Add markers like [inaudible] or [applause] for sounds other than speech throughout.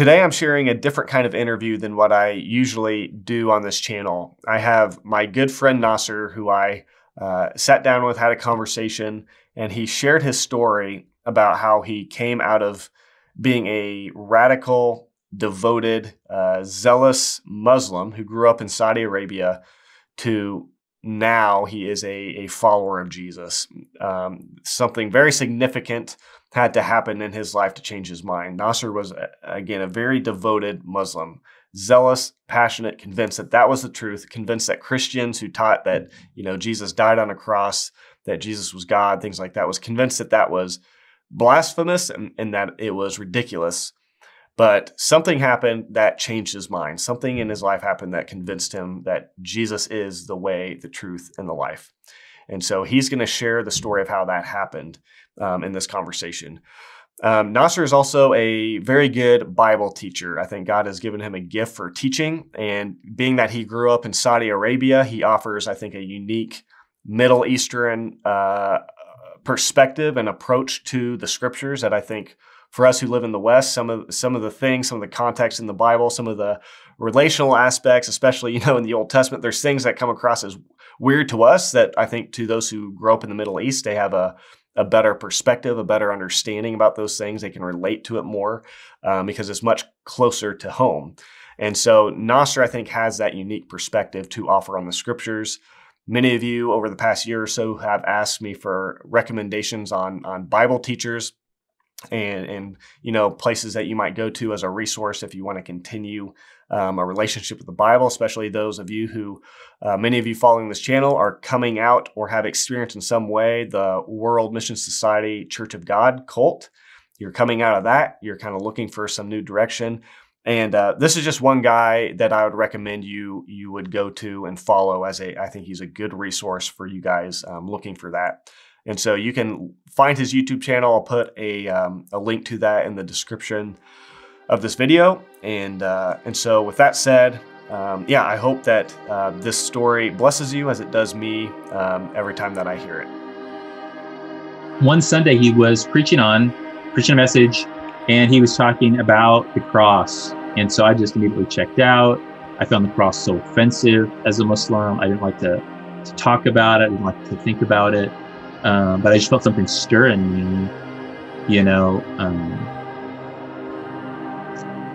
Today, I'm sharing a different kind of interview than what I usually do on this channel. I have my good friend Nasser, who I uh, sat down with, had a conversation, and he shared his story about how he came out of being a radical, devoted, uh, zealous Muslim who grew up in Saudi Arabia to now he is a, a follower of Jesus. Um, something very significant had to happen in his life to change his mind. Nasser was, again, a very devoted Muslim, zealous, passionate, convinced that that was the truth, convinced that Christians who taught that, mm-hmm. you know, Jesus died on a cross, that Jesus was God, things like that, was convinced that that was blasphemous and, and that it was ridiculous. But something happened that changed his mind. Something in his life happened that convinced him that Jesus is the way, the truth, and the life. And so he's going to share the story of how that happened um, in this conversation. Um, Nasser is also a very good Bible teacher. I think God has given him a gift for teaching. And being that he grew up in Saudi Arabia, he offers, I think, a unique Middle Eastern uh, perspective and approach to the scriptures that I think for us who live in the West, some of some of the things, some of the context in the Bible, some of the relational aspects, especially [laughs] you know in the Old Testament, there's things that come across as weird to us that I think to those who grow up in the Middle East, they have a a better perspective, a better understanding about those things. They can relate to it more um, because it's much closer to home. And so Nasser, I think, has that unique perspective to offer on the scriptures. Many of you over the past year or so have asked me for recommendations on, on Bible teachers and, and you know places that you might go to as a resource if you want to continue um, a relationship with the Bible, especially those of you who, uh, many of you following this channel, are coming out or have experienced in some way the World Mission Society Church of God cult. You're coming out of that. You're kind of looking for some new direction. And uh, this is just one guy that I would recommend you you would go to and follow as a. I think he's a good resource for you guys um, looking for that. And so you can find his YouTube channel. I'll put a, um, a link to that in the description of this video. And, uh, and so with that said, um, yeah, I hope that uh, this story blesses you as it does me um, every time that I hear it. One Sunday he was preaching on, preaching a message, and he was talking about the cross. And so I just immediately checked out. I found the cross so offensive as a Muslim. I didn't like to, to talk about it. I didn't like to think about it. Um, but I just felt something stir in me, you know, um,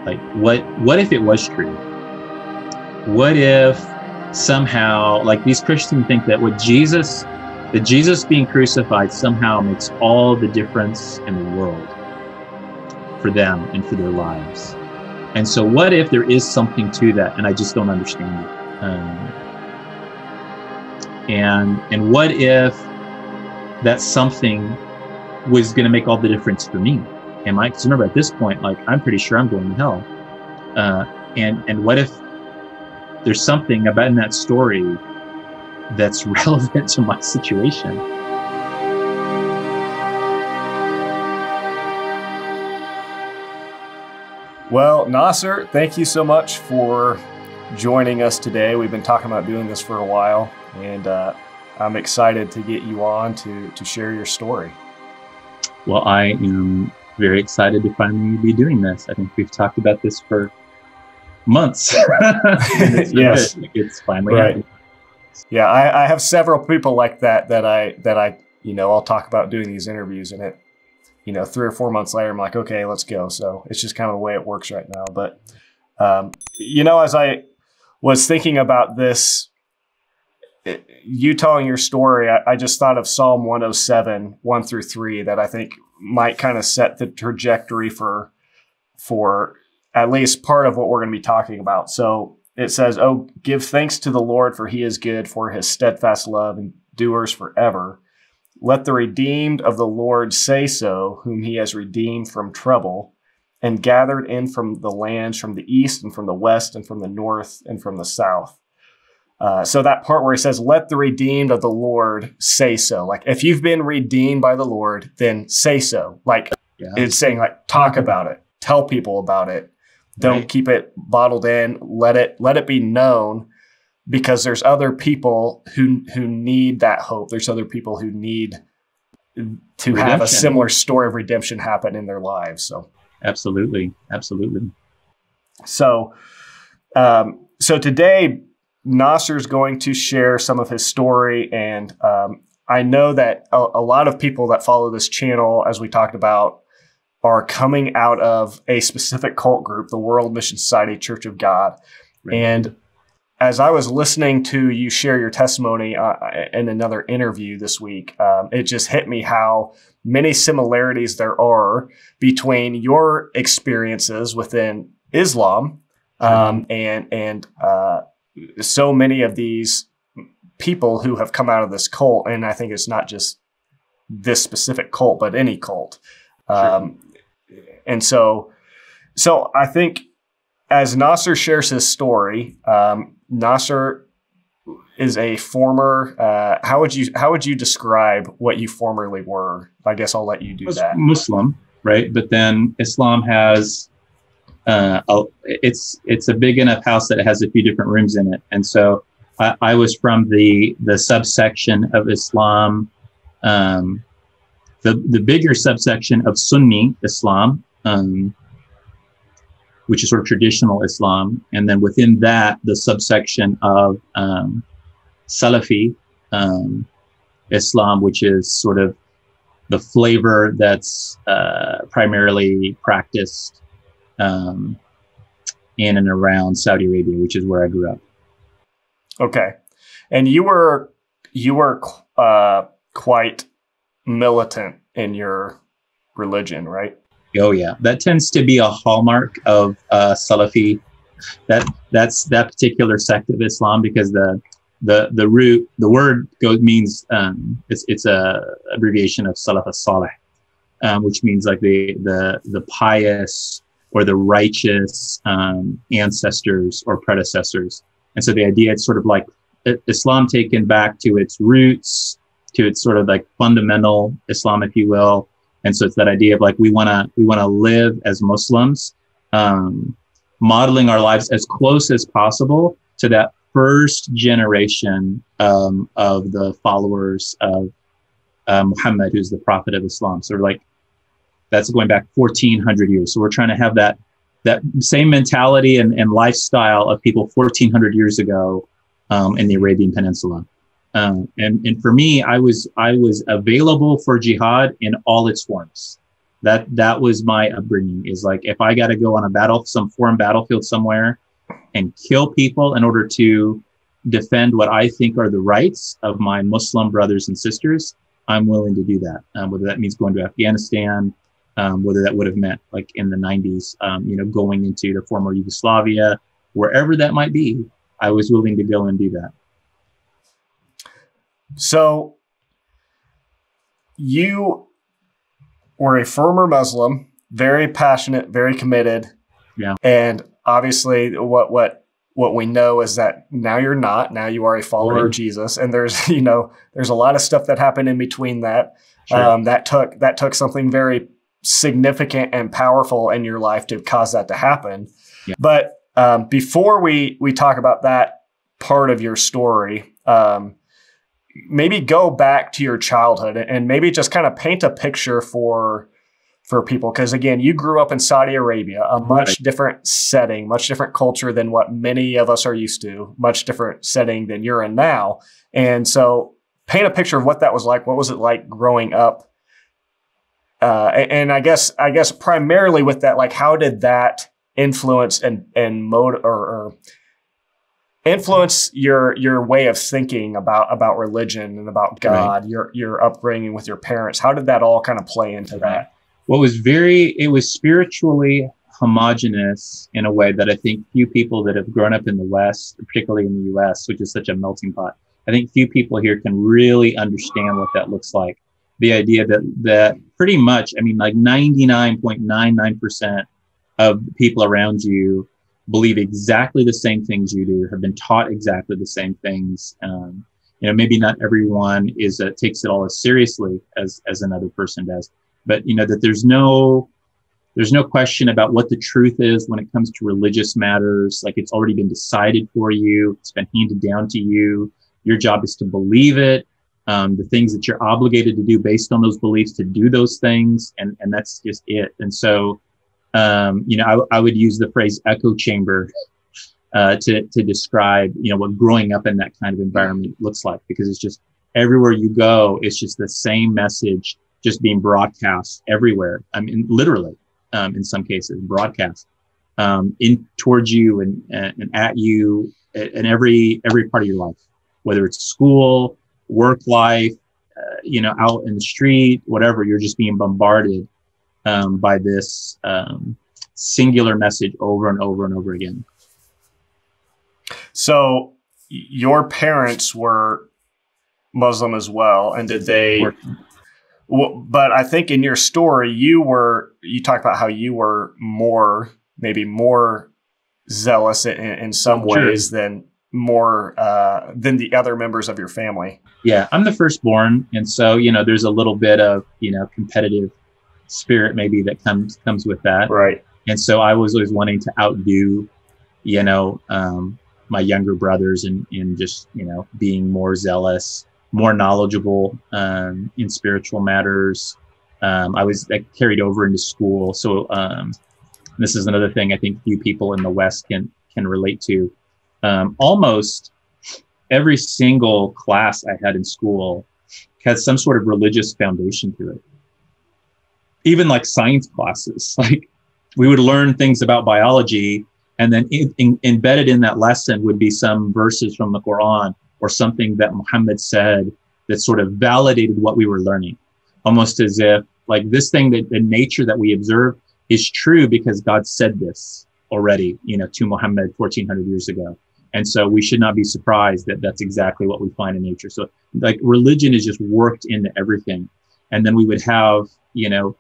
like what what if it was true? What if somehow like these Christians think that what Jesus that Jesus being crucified somehow makes all the difference in the world for them and for their lives. And so what if there is something to that and I just don't understand it? Um, and and what if that something was going to make all the difference for me. Am I? Because remember, at this point, like I'm pretty sure I'm going to hell. Uh, and and what if there's something about in that story that's [laughs] relevant to my situation? Well, Nasser, thank you so much for joining us today. We've been talking about doing this for a while, and uh, I'm excited to get you on to to share your story. Well, I am very excited to finally be doing this. I think we've talked about this for months. [laughs] it's yes, it's finally right. Happening. Yeah, I, I have several people like that that I that I you know I'll talk about doing these interviews, and it you know three or four months later I'm like, okay, let's go. So it's just kind of the way it works right now. But um, you know, as I was thinking about this you telling your story, I, I, just thought of Psalm 107, 1 through 3, that I think might kind of set the trajectory for for at least part of what we're going to be talking about. So it says, Oh, give thanks to the Lord, for he is good, for his steadfast love endures forever. Let the redeemed of the Lord say so, whom he has redeemed from trouble, and gathered in from the lands from the east and from the west and from the north and from the south. Uh, so that part where he says, "Let the redeemed of the Lord say so." Like if you've been redeemed by the Lord, then say so. Like yeah. it's saying, like talk about it, tell people about it. Don't right. keep it bottled in. Let it let it be known, because there's other people who who need that hope. There's other people who need to redemption. have a similar story of redemption happen in their lives. So absolutely, absolutely. So, um, so today, Nasser is going to share some of his story, and um, I know that a, a, lot of people that follow this channel, as we talked about, are coming out of a specific cult group, the World Mission Society Church of God, right. and as I was listening to you share your testimony uh, in another interview this week, um, it just hit me how many similarities there are between your experiences within Islam um, and and uh, so many of these people who have come out of this cult. And I think it's not just this specific cult, but any cult. Um, And so, so I think as Nasser shares his story, um, Nasser is a former. Uh, how would you how would you describe what you formerly were? I guess I'll let you do that. Muslim, right? But then Islam has. Uh, it's it's a big enough house that it has a few different rooms in it, and so I, I was from the the subsection of Islam, um, the the bigger subsection of Sunni Islam, um, which is sort of traditional Islam, and then within that, the subsection of um, Salafi um, Islam, which is sort of the flavor that's uh, primarily practiced um, in and around Saudi Arabia, which is where I grew up. Okay, and you were you were uh, quite militant in your religion, right? Oh yeah, that tends to be a hallmark of uh, Salafi. That that's that particular sect of Islam because the the the root the word goes means um, it's it's a abbreviation of Salaf Saleh, um, which means like the the the pious or the righteous um, ancestors or predecessors. And so the idea it's sort of like Islam taken back to its roots, to its sort of like fundamental Islam, if you will, and so it's that idea of like we want to we want to live as Muslims, um, modeling our lives as close as possible to that first generation um, of the followers of uh, Muhammad, who's the prophet of Islam. So like that's going back 1400 years. So we're trying to have that that same mentality and, and lifestyle of people 1400 years ago um, in the Arabian Peninsula. Um, and and for me, I was I was available for jihad in all its forms. That that was my upbringing. Is like if I got to go on a battle, some foreign battlefield somewhere, and kill people in order to defend what I think are the rights of my Muslim brothers and sisters, I'm willing to do that. Um, whether that means going to Afghanistan, um, whether that would have meant like in the 90s, um, you know, going into the former Yugoslavia, wherever that might be, I was willing to go and do that. So you were a former Muslim, very passionate, very committed. Yeah. And obviously what what what we know is that now you're not. Now you are a follower right. of Jesus. And there's, [laughs] you know, there's a lot of stuff that happened in between that. Sure. Um, that took that took something very significant and powerful in your life to cause that to happen. Yeah. But um, before we we talk about that part of your story, um, maybe go back to your childhood and maybe just kind of paint a picture for for people because again you grew up in saudi arabia a much right. different setting much different culture than what many of us are used to much different setting than you're in now and so paint a picture of what that was like what was it like growing up uh, and, i guess i guess primarily with that like how did that influence and and mode or, or influence your your way of thinking about about religion and about God, right. your your upbringing with your parents? How did that all kind of play into that? What was very it was spiritually homogenous in a way that I think few people that have grown up in the West, particularly in the US, which is such a melting pot, I think few people here can really understand what that looks like. The idea that that pretty much, I mean, like 99.99% of people around you believe exactly the same things you do, have been taught exactly the same things. Um, you know, maybe not everyone is uh, takes it all as seriously as as another person does, but you know that there's no there's no question about what the truth is when it comes to religious matters. Like it's already been decided for you. It's been handed down to you. Your job is to believe it. Um, the things that you're obligated to do based on those beliefs to do those things, and and that's just it. And so Um, you know, I, I, would use the phrase echo chamber uh, to to describe you know what growing up in that kind of environment looks like because it's just everywhere you go, it's just the same message just being broadcast everywhere. I mean, literally, um, in some cases, broadcast um, in towards you and, and at you in every every part of your life, whether it's school, work life, uh, you know, out in the street, whatever. You're just being bombarded um, by this um, singular message over and over and over again. So, your parents were Muslim as well, and did they? but I think in your story, you were you talked about how you were more maybe more zealous in, in some ways sure. than more uh, than the other members of your family. Yeah, I'm the firstborn, and so you know, there's a little bit of you know competitive spirit maybe that comes comes with that. Right. And so I was always wanting to outdo, you know, um, my younger brothers and in just you know being more zealous, more knowledgeable um, in spiritual matters. Um, I was I carried over into school, so um, this is another thing I think few people in the West can can relate to. Um, almost every single class I had in school had some sort of religious foundation to it. Even like science classes, [laughs] like we would learn things about biology, and then in, in, embedded in that lesson would be some verses from the Quran or something that Muhammad said that sort of validated what we were learning, almost as if like this thing that the nature that we observe is true because God said this already, you know, to Muhammad 1400 years ago. And so we should not be surprised that that's exactly what we find in nature. So like religion is just worked into everything. And then we would have, you know,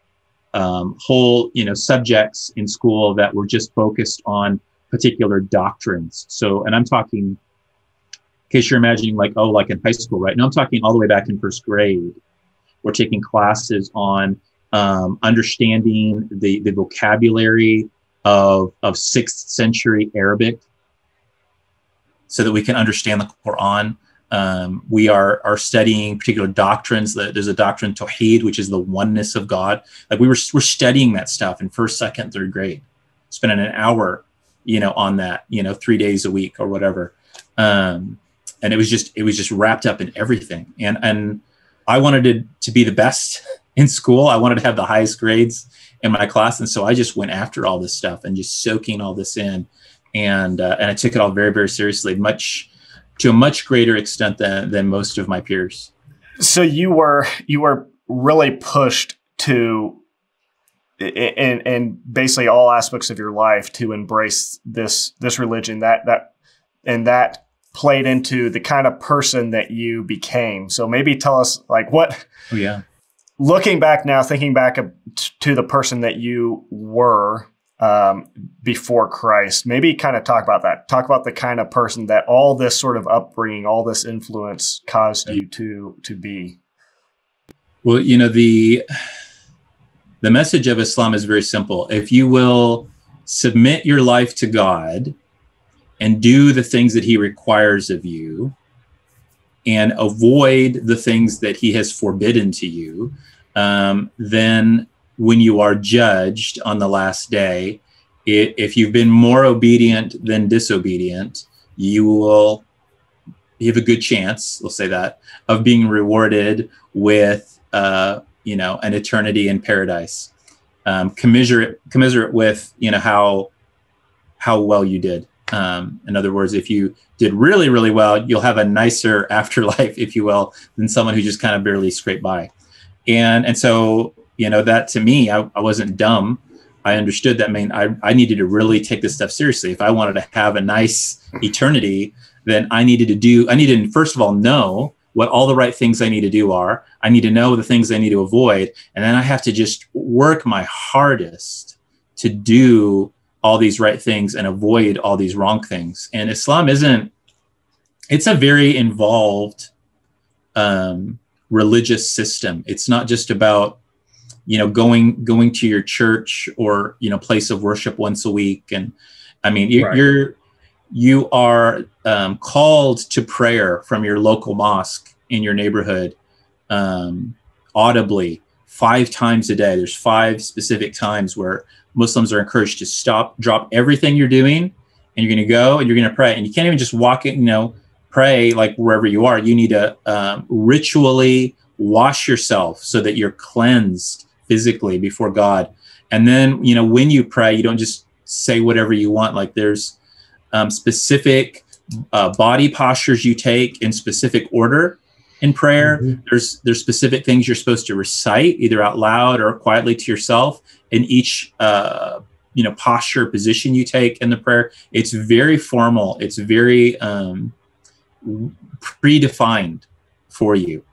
um, whole, you know, subjects in school that were just focused on particular doctrines. So, and I'm talking, in case you're imagining like, oh, like in high school, right? Now I'm talking all the way back in first grade. We're taking classes on um, understanding the, the vocabulary of, of sixth century Arabic so that we can understand the Quran. Um, we are, are studying particular doctrines. That there's a doctrine, Tawheed, which is the oneness of God. Like we were, we're studying that stuff in first, second, third grade, spending an hour, you know, on that, you know, three days a week or whatever. Um, and it was just, it was just wrapped up in everything. And, and I wanted to, to be the best [laughs] in school. I wanted to have the highest grades in my class, and so I just went after all this stuff and just soaking all this in, and uh, and I took it all very very seriously, much to a much greater extent than than most of my peers. So you were you were really pushed to and in basically all aspects of your life to embrace this this religion that that and that played into the kind of person that you became. So maybe tell us like what oh, yeah looking back now, thinking back to the person that you were um, before Christ, maybe kind of talk about that. Talk about the kind of person that all this sort of upbringing, all this influence caused you to to be. Well, you know the the message of Islam is very simple. If you will submit your life to God and do the things that He requires of you, and avoid the things that he has forbidden to you, um, then when you are judged on the last day, it, if you've been more obedient than disobedient, you will you have a good chance, we'll say that, of being rewarded with uh, you know an eternity in paradise. Um, commiserate commiserate with you know how how well you did. Um, in other words, if you did really, really well, you'll have a nicer [laughs] afterlife, if you will, than someone who just kind of barely scraped by. And and so, you know, that to me, I, I wasn't dumb. I understood that I mean I, I needed to really take this stuff seriously. If I wanted to have a nice eternity, then I needed to do, I needed to first of all know what all the right things I need to do are. I need to know the things I need to avoid. And then I have to just work my hardest to do all these right things and avoid all these wrong things. And Islam isn't, it's a very involved um, religious system. It's not just about, you know, going, going to your church or, you know, place of worship once a week. And I mean, you're, right. you're you are um, called to prayer from your local mosque in your neighborhood um, audibly five times a day. There's five specific times where Muslims are encouraged to stop, drop everything you're doing, and you're going to go and you're going to pray. And you can't even just walk it, you know, pray like wherever you are. You need to um, ritually wash yourself so that you're cleansed physically before God. And then, you know, when you pray, you don't just say whatever you want. Like there's um, specific uh, body postures you take in specific order in prayer. Mm-hmm. There's there's specific things you're supposed to recite either out loud or quietly to yourself in each uh, you know posture position you take in the prayer. It's very formal. It's very um, predefined for you,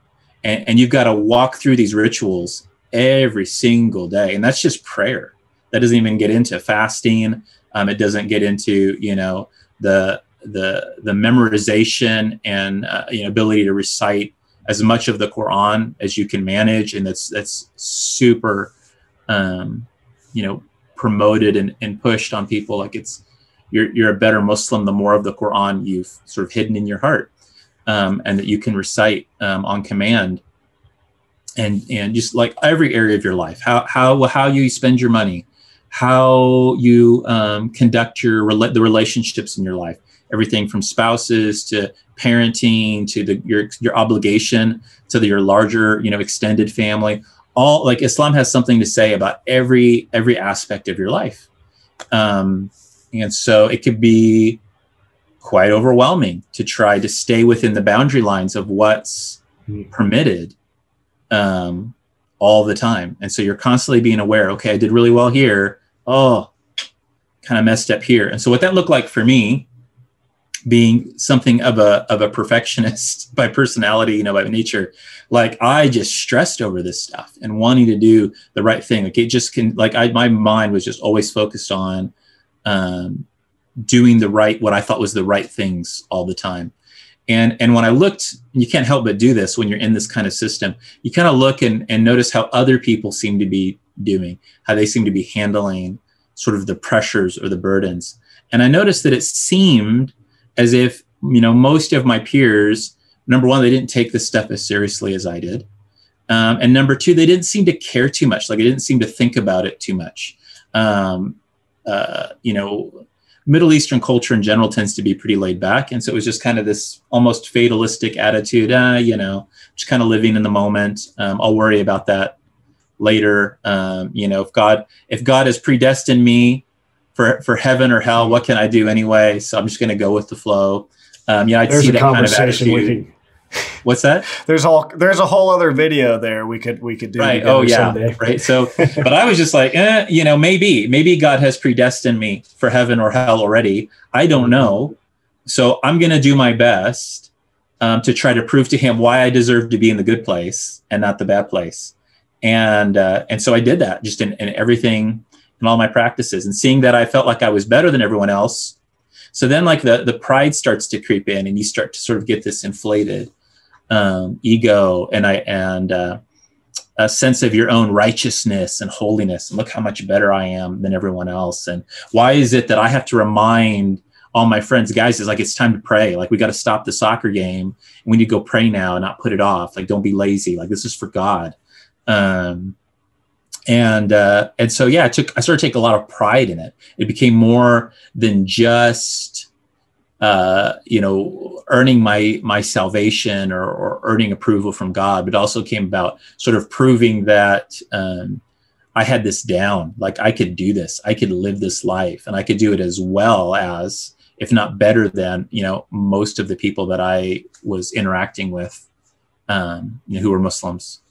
and, and you've got to walk through these rituals every single day, and that's just prayer. That doesn't even get into fasting. Um, it doesn't get into you know the the the memorization and uh, you know ability to recite as much of the Quran as you can manage, and that's that's super, um, you know, promoted and, and pushed on people. Like it's you're you're a better Muslim the more of the Quran you've sort of hidden in your heart, um, and that you can recite um, on command. And and just like every area of your life, how how how you spend your money, how you um, conduct your the relationships in your life, everything from spouses to parenting to the, your your obligation to the, your larger you know extended family all like islam has something to say about every every aspect of your life um, and so it could be quite overwhelming to try to stay within the boundary lines of what's hmm. permitted um, all the time and so you're constantly being aware okay i did really well here oh kind of messed up here and so what that looked like for me being something of a of a perfectionist [laughs] by personality, you know, by nature, like I just stressed over this stuff and wanting to do the right thing. Like it just can like I my mind was just always focused on um, doing the right what I thought was the right things all the time. And and when I looked, you can't help but do this when you're in this kind of system. You kind of look and, and notice how other people seem to be doing, how they seem to be handling sort of the pressures or the burdens. And I noticed that it seemed as if you know most of my peers number one they didn't take this stuff as seriously as i did um, and number two they didn't seem to care too much like i didn't seem to think about it too much um, uh, you know middle eastern culture in general tends to be pretty laid back and so it was just kind of this almost fatalistic attitude ah, you know just kind of living in the moment um, i'll worry about that later um, you know if god if god has predestined me for for heaven or hell. What can I do anyway? So I'm just going to go with the flow. Um, yeah, I'd there's see that kind of attitude. What's that? There's all there's a whole other video there we could we could do. Right. Oh yeah. Someday. Right. So, [laughs] but I was just like, eh, you know, maybe maybe God has predestined me for heaven or hell already. I don't know. So I'm going to do my best um, to try to prove to Him why I deserve to be in the good place and not the bad place. And uh, and so I did that just in, in everything in all my practices and seeing that I felt like I was better than everyone else. So then like the, the pride starts to creep in and you start to sort of get this inflated um, ego and I, and uh, a sense of your own righteousness and holiness and look how much better I am than everyone else. And why is it that I have to remind all my friends, guys, is like, it's time to pray. Like we got to stop the soccer game we need to go pray now and not put it off. Like, don't be lazy. Like this is for God. Um, and uh, and so yeah, I took I started to take a lot of pride in it. It became more than just uh, you know earning my my salvation or, or, earning approval from God, but also came about sort of proving that um, I had this down. Like I could do this, I could live this life, and I could do it as well as, if not better than, you know, most of the people that I was interacting with, um, you know, who were Muslims.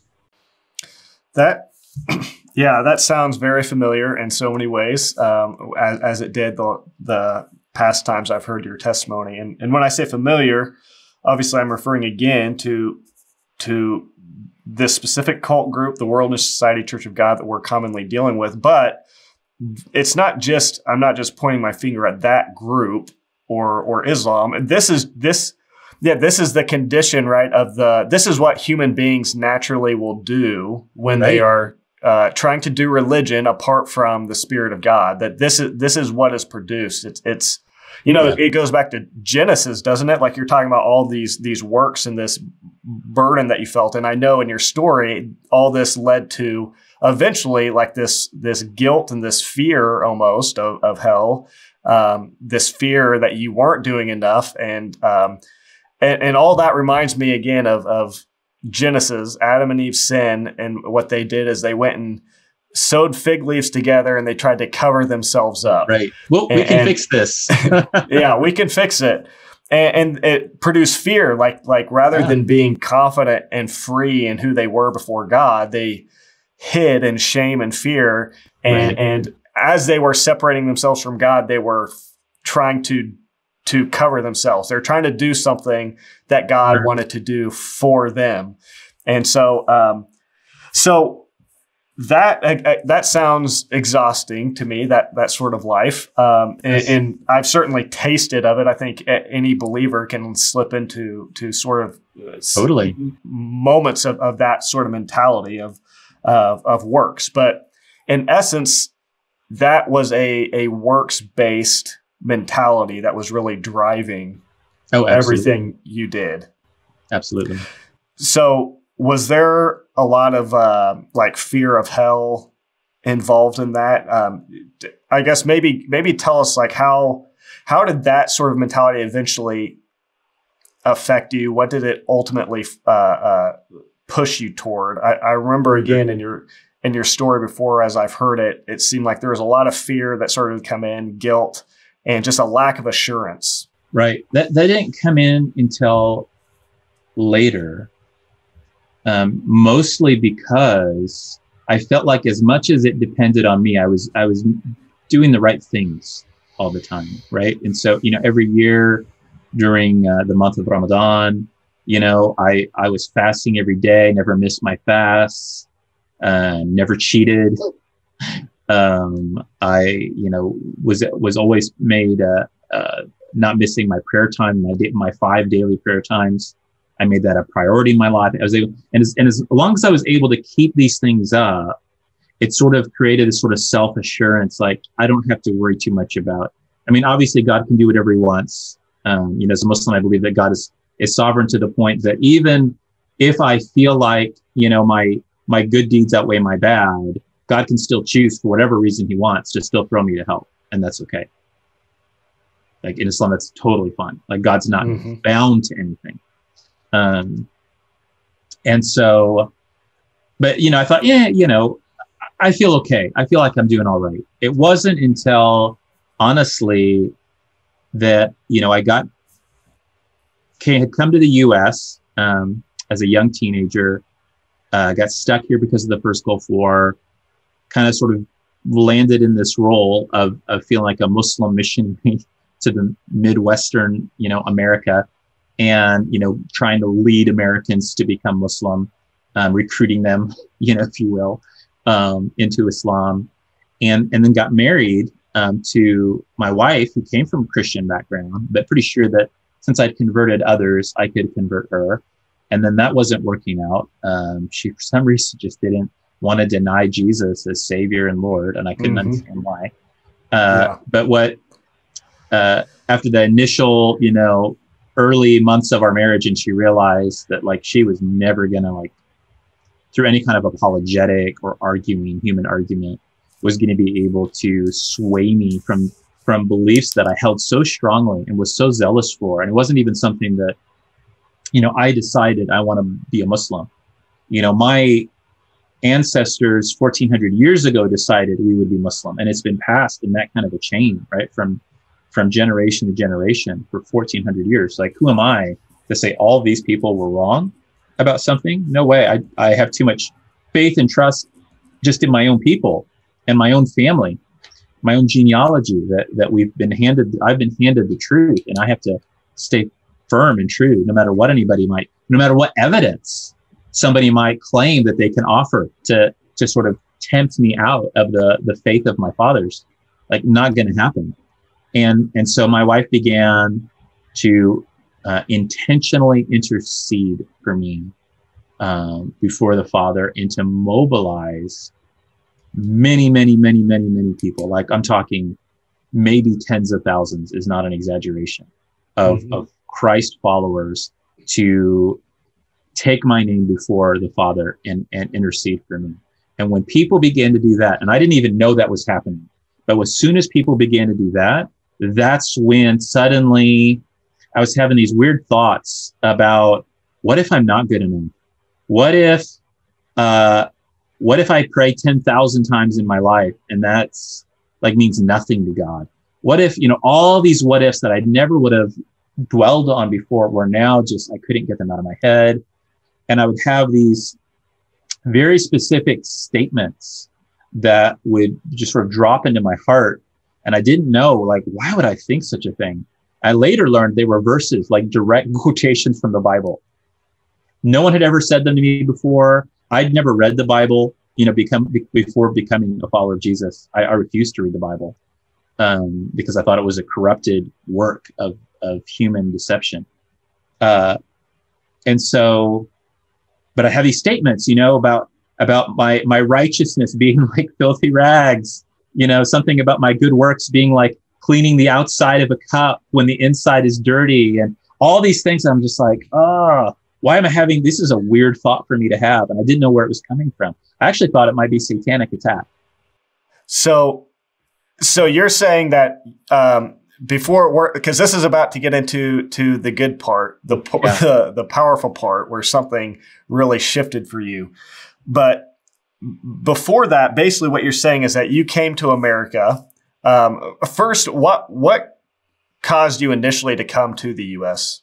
That [clears throat] Yeah, that sounds very familiar in so many ways, um, as, as, it did the, the past times I've heard your testimony. And, and when I say familiar, obviously I'm referring again to to this specific cult group, the World Worldness Society Church of God, that we're commonly dealing with. But it's not just I'm not just pointing my finger at that group or or Islam. This is this yeah, this is the condition, right? Of the this is what human beings naturally will do when right. they are uh, trying to do religion apart from the spirit of God. That this is this is what is produced. It's it's you know yeah. it goes back to Genesis, doesn't it? Like you're talking about all these these works and this burden that you felt. And I know in your story, all this led to eventually like this this guilt and this fear almost of, of hell um, this fear that you weren't doing enough and um, and, and all that reminds me again of of genesis adam and eve sin and what they did is they went and sewed fig leaves together and they tried to cover themselves up. Right. Well we and, can fix this. [laughs] [laughs] Yeah we can fix it. And, and, it produced fear like like rather yeah. than being confident and free in who they were before god they hid in shame and fear. And right. and as they were separating themselves from God, they were trying to to cover themselves. They're trying to do something that God sure. wanted to do for them, and so um, so that uh, that sounds exhausting to me. That that sort of life, um, and, and, I've certainly tasted of it. I think any believer can slip into to sort of uh, totally moments of, of that sort of mentality of uh, of works, but in essence, that was a a works based mentality that was really driving oh, everything you did. Absolutely. So, was there a lot of uh, like fear of hell involved in that? Um, I guess maybe maybe tell us like how how did that sort of mentality eventually affect you? What did it ultimately uh, uh, push you toward? I, I remember again in your in your story before, as I've heard it, it seemed like there was a lot of fear that started to come in, guilt, and just a lack of assurance. Right. That that didn't come in until later, um, mostly because I felt like as much as it depended on me, I was I was doing the right things all the time, right? And so you know, every year during uh, the month of Ramadan, you know, I I was fasting every day, never missed my fasts uh, never cheated. Um, I, you know, was was always made uh, uh, not missing my prayer time, my my five daily prayer times. I made that a priority in my life. I was able, and as, and as long as I was able to keep these things up, it sort of created a sort of self assurance. Like I don't have to worry too much about. I mean, obviously, God can do whatever He wants. Um, you know, as a Muslim, I believe that God is is sovereign to the point that even if I feel like you know my my good deeds outweigh my bad, God can still choose for whatever reason he wants to still throw me to hell. And that's okay. Like in Islam, that's totally fine. Like God's not mm-hmm. bound to anything. Um, and so, but you know, I thought, yeah, you know, I feel okay. I feel like I'm doing all right. It wasn't until honestly that, you know, I got, had come to the US um, as a young teenager uh, got stuck here because of the first Gulf War, kind of sort of landed in this role of, of feeling like a Muslim missionary [laughs] to the Midwestern, you know, America and, you know, trying to lead Americans to become Muslim, um, recruiting them, [laughs] you know, if you will, um, into Islam and, and then got married um, to my wife who came from a Christian background, but pretty sure that since I'd converted others, I could convert her. And then that wasn't working out. Um, she, for some reason, just didn't want to deny Jesus as Savior and Lord, and I couldn't mm-hmm. understand why. Uh, yeah. But what uh, after the initial, you know, early months of our marriage, and she realized that like she was never gonna like through any kind of apologetic or arguing human argument was going to be able to sway me from from beliefs that I held so strongly and was so zealous for, and it wasn't even something that you know, I decided I want to be a Muslim. You know, my ancestors 1400 years ago decided we would be Muslim and it's been passed in that kind of a chain, right? From, from generation to generation for 1400 years. Like, who am I to say all these people were wrong about something? No way. I, I have too much faith and trust just in my own people and my own family, my own genealogy that, that we've been handed, I've been handed the truth and I have to stay firm and true, no matter what anybody might, no matter what evidence somebody might claim that they can offer to to sort of tempt me out of the the faith of my fathers. Like not going to happen. And and so my wife began to uh, intentionally intercede for me um, before the Father and to mobilize many, many, many, many, many people. Like I'm talking maybe tens of thousands is not an exaggeration of, mm-hmm. of Christ followers to take my name before the Father and, and intercede for me. And when people began to do that, and I didn't even know that was happening, but as soon as people began to do that, that's when suddenly I was having these weird thoughts about what if I'm not good enough? What if, uh, what if I pray 10,000 times in my life and that's like means nothing to God? What if, you know, all these what ifs that I never would have dwelled on before were now just, I couldn't get them out of my head. And I would have these very specific statements that would just sort of drop into my heart. And I didn't know, like, why would I think such a thing? I later learned they were verses, like direct [laughs] quotations from the Bible. No one had ever said them to me before. I'd never read the Bible, you know, become before becoming a follower of Jesus. I, I refused to read the Bible um, because I thought it was a corrupted work of of human deception. Uh, and so, but I have these statements, you know, about about my my righteousness being [laughs] like filthy rags, you know, something about my good works being like cleaning the outside of a cup when the inside is dirty, and all these things. I'm just like, oh, why am I having this? Is a weird thought for me to have, and I didn't know where it was coming from. I actually thought it might be satanic attack. So, so you're saying that um, before work because this is about to get into to the good part, the, yeah. the [laughs] the powerful part where something really shifted for you. But before that, basically what you're saying is that you came to America. Um, first, what what caused you initially to come to the U.S.?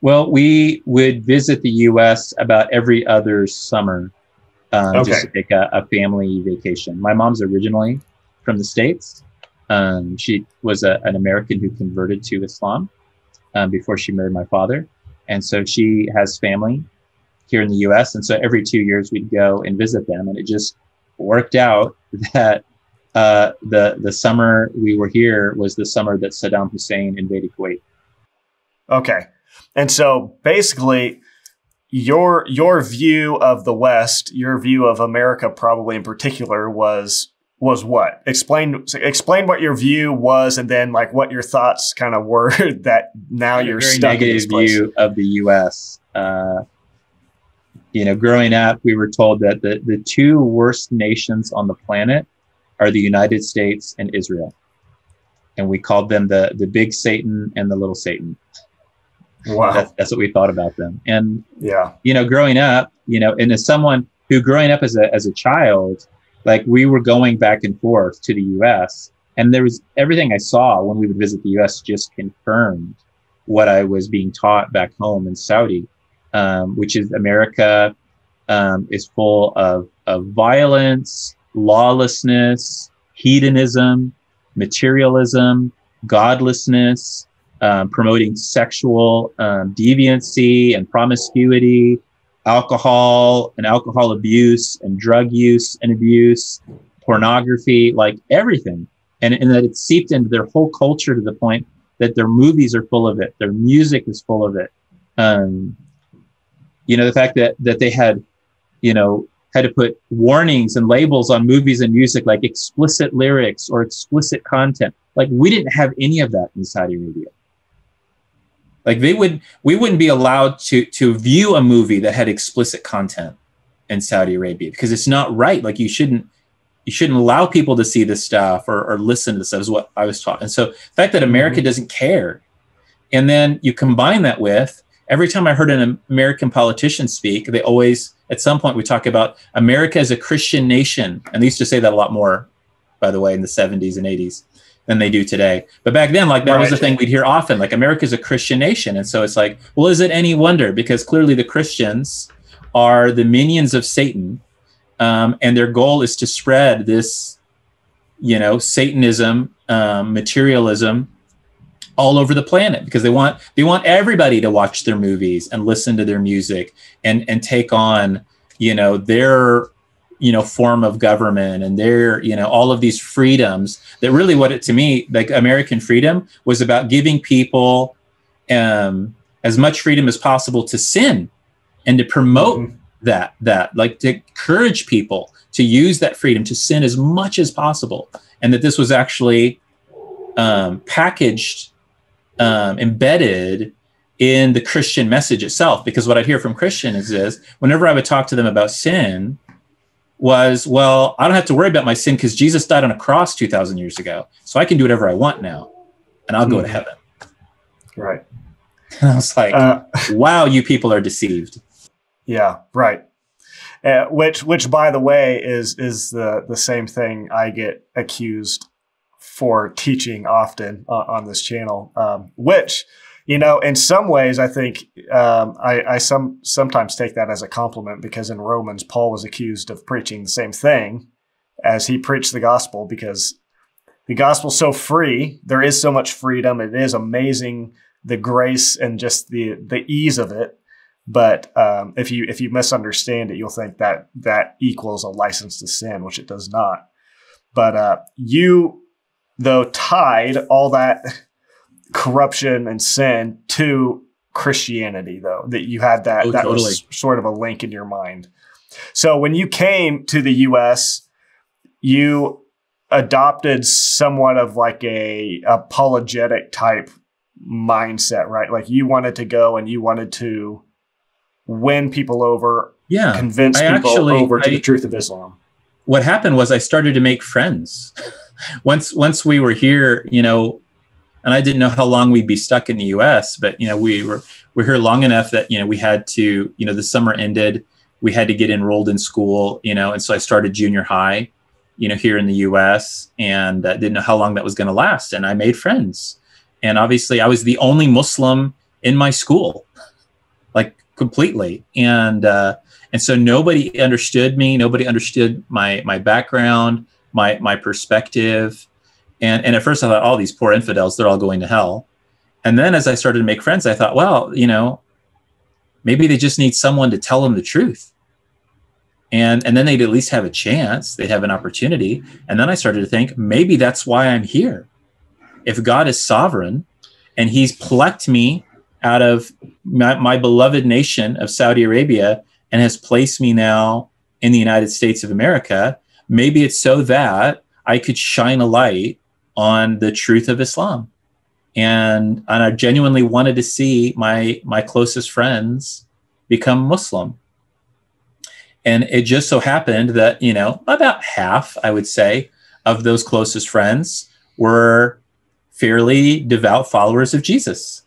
Well, we would visit the U.S. about every other summer, um, okay. just to take a, a family vacation. My mom's originally from the states, um, she was a, an American who converted to Islam um, before she married my father. And so she has family here in the US. And so every two years we'd go and visit them. And it just worked out [laughs] that uh, the, the summer we were here was the summer that Saddam Hussein invaded Kuwait. Okay. And so basically, your your view of the West, your view of America, probably in particular, was was what? Explain explain what your view was, and then like what your thoughts kind of were [laughs] that now you're very stuck negative in this place. view of the U.S. Uh, you know, growing up, we were told that the the two worst nations on the planet are the United States and Israel, and we called them the the big Satan and the little Satan. Wow, that's, that's what we thought about them. And yeah, you know, growing up, you know, and as someone who growing up as a as a child like we were going back and forth to the US and there was everything I saw when we would visit the US just confirmed what I was being taught back home in Saudi, um, which is America um, is full of, of violence, lawlessness, hedonism, materialism, godlessness, um, promoting sexual um, deviancy and promiscuity, alcohol and alcohol abuse and drug use and abuse, pornography, like everything. And, and that it seeped into their whole culture to the point that their movies are full of it, their music is full of it. Um, you know, the fact that that they had, you know, had to put warnings and labels on movies and music like explicit lyrics or explicit content. Like we didn't have any of that in Saudi Arabia. Like they would, we wouldn't be allowed to to view a movie that had explicit content in Saudi Arabia because it's not right. Like you shouldn't you shouldn't allow people to see this stuff or, or listen to this. That was what I was taught. And so the fact that America mm-hmm. doesn't care, and then you combine that with every time I heard an American politician speak, they always at some point we talk about America as a Christian nation, and they used to say that a lot more, by the way, in the 70s and 80s than they do today. But back then, like that right. was the thing we'd hear often. Like America's a Christian nation, and so it's like, well, is it any wonder? Because clearly the Christians are the minions of Satan, um, and their goal is to spread this, you know, Satanism, um, materialism, all over the planet because they want they want everybody to watch their movies and listen to their music and and take on you know their you know form of government and their you know all of these freedoms that really what it to me like american freedom was about giving people um as much freedom as possible to sin and to promote mm-hmm. that that like to encourage people to use that freedom to sin as much as possible and that this was actually um, packaged um, embedded in the christian message itself because what i'd hear from christians is whenever i would talk to them about sin was, well, I don't have to worry about my sin because Jesus died on a cross 2,000 years ago. So I can do whatever I want now and I'll go mm-hmm. to heaven. Right. And I was like, uh, [laughs] wow, you people are deceived. Yeah, right. Uh, which, which, by the way, is is the the same thing I get accused for teaching often uh, on this channel. Um, which, you know, in some ways, I think um, I, I some sometimes take that as a compliment because in Romans, Paul was accused of preaching the same thing as he preached the gospel because the gospel's so free. There is so much freedom. It is amazing the grace and just the the ease of it. But um, if you if you misunderstand it, you'll think that that equals a license to sin, which it does not. But uh, you, though, tied all that corruption and sin to Christianity, though that you had that oh, that totally. was sort of a link in your mind. So when you came to the U.S., you adopted somewhat of like a apologetic type mindset, right? Like you wanted to go and you wanted to win people over, yeah, convince I people actually, over to I, the truth of Islam. What happened was I started to make friends. [laughs] once once we were here, you know, and I didn't know how long we'd be stuck in the US, but you know, we were we are here long enough that, you know, we had to, you know, the summer ended, we had to get enrolled in school, you know, and so I started junior high, you know, here in the US and uh, didn't know how long that was going to last and I made friends. And obviously I was the only Muslim in my school, like completely, and uh, and so nobody understood me. Nobody understood my my background, my my perspective, and and at first I thought, all oh, these poor infidels, they're all going to hell. And then as I started to make friends, I thought, well, you know, maybe they just need someone to tell them the truth. And, and then they'd at least have a chance, they'd have an opportunity. And then I started to think, maybe that's why I'm here if God is sovereign and he's plucked me out of my, my, beloved nation of Saudi Arabia and has placed me now in the United States of America, maybe it's so that I could shine a light on the truth of Islam. And, and I genuinely wanted to see my, my closest friends become Muslim. And it just so happened that, you know, about half, I would say, of those closest friends were fairly devout followers of Jesus.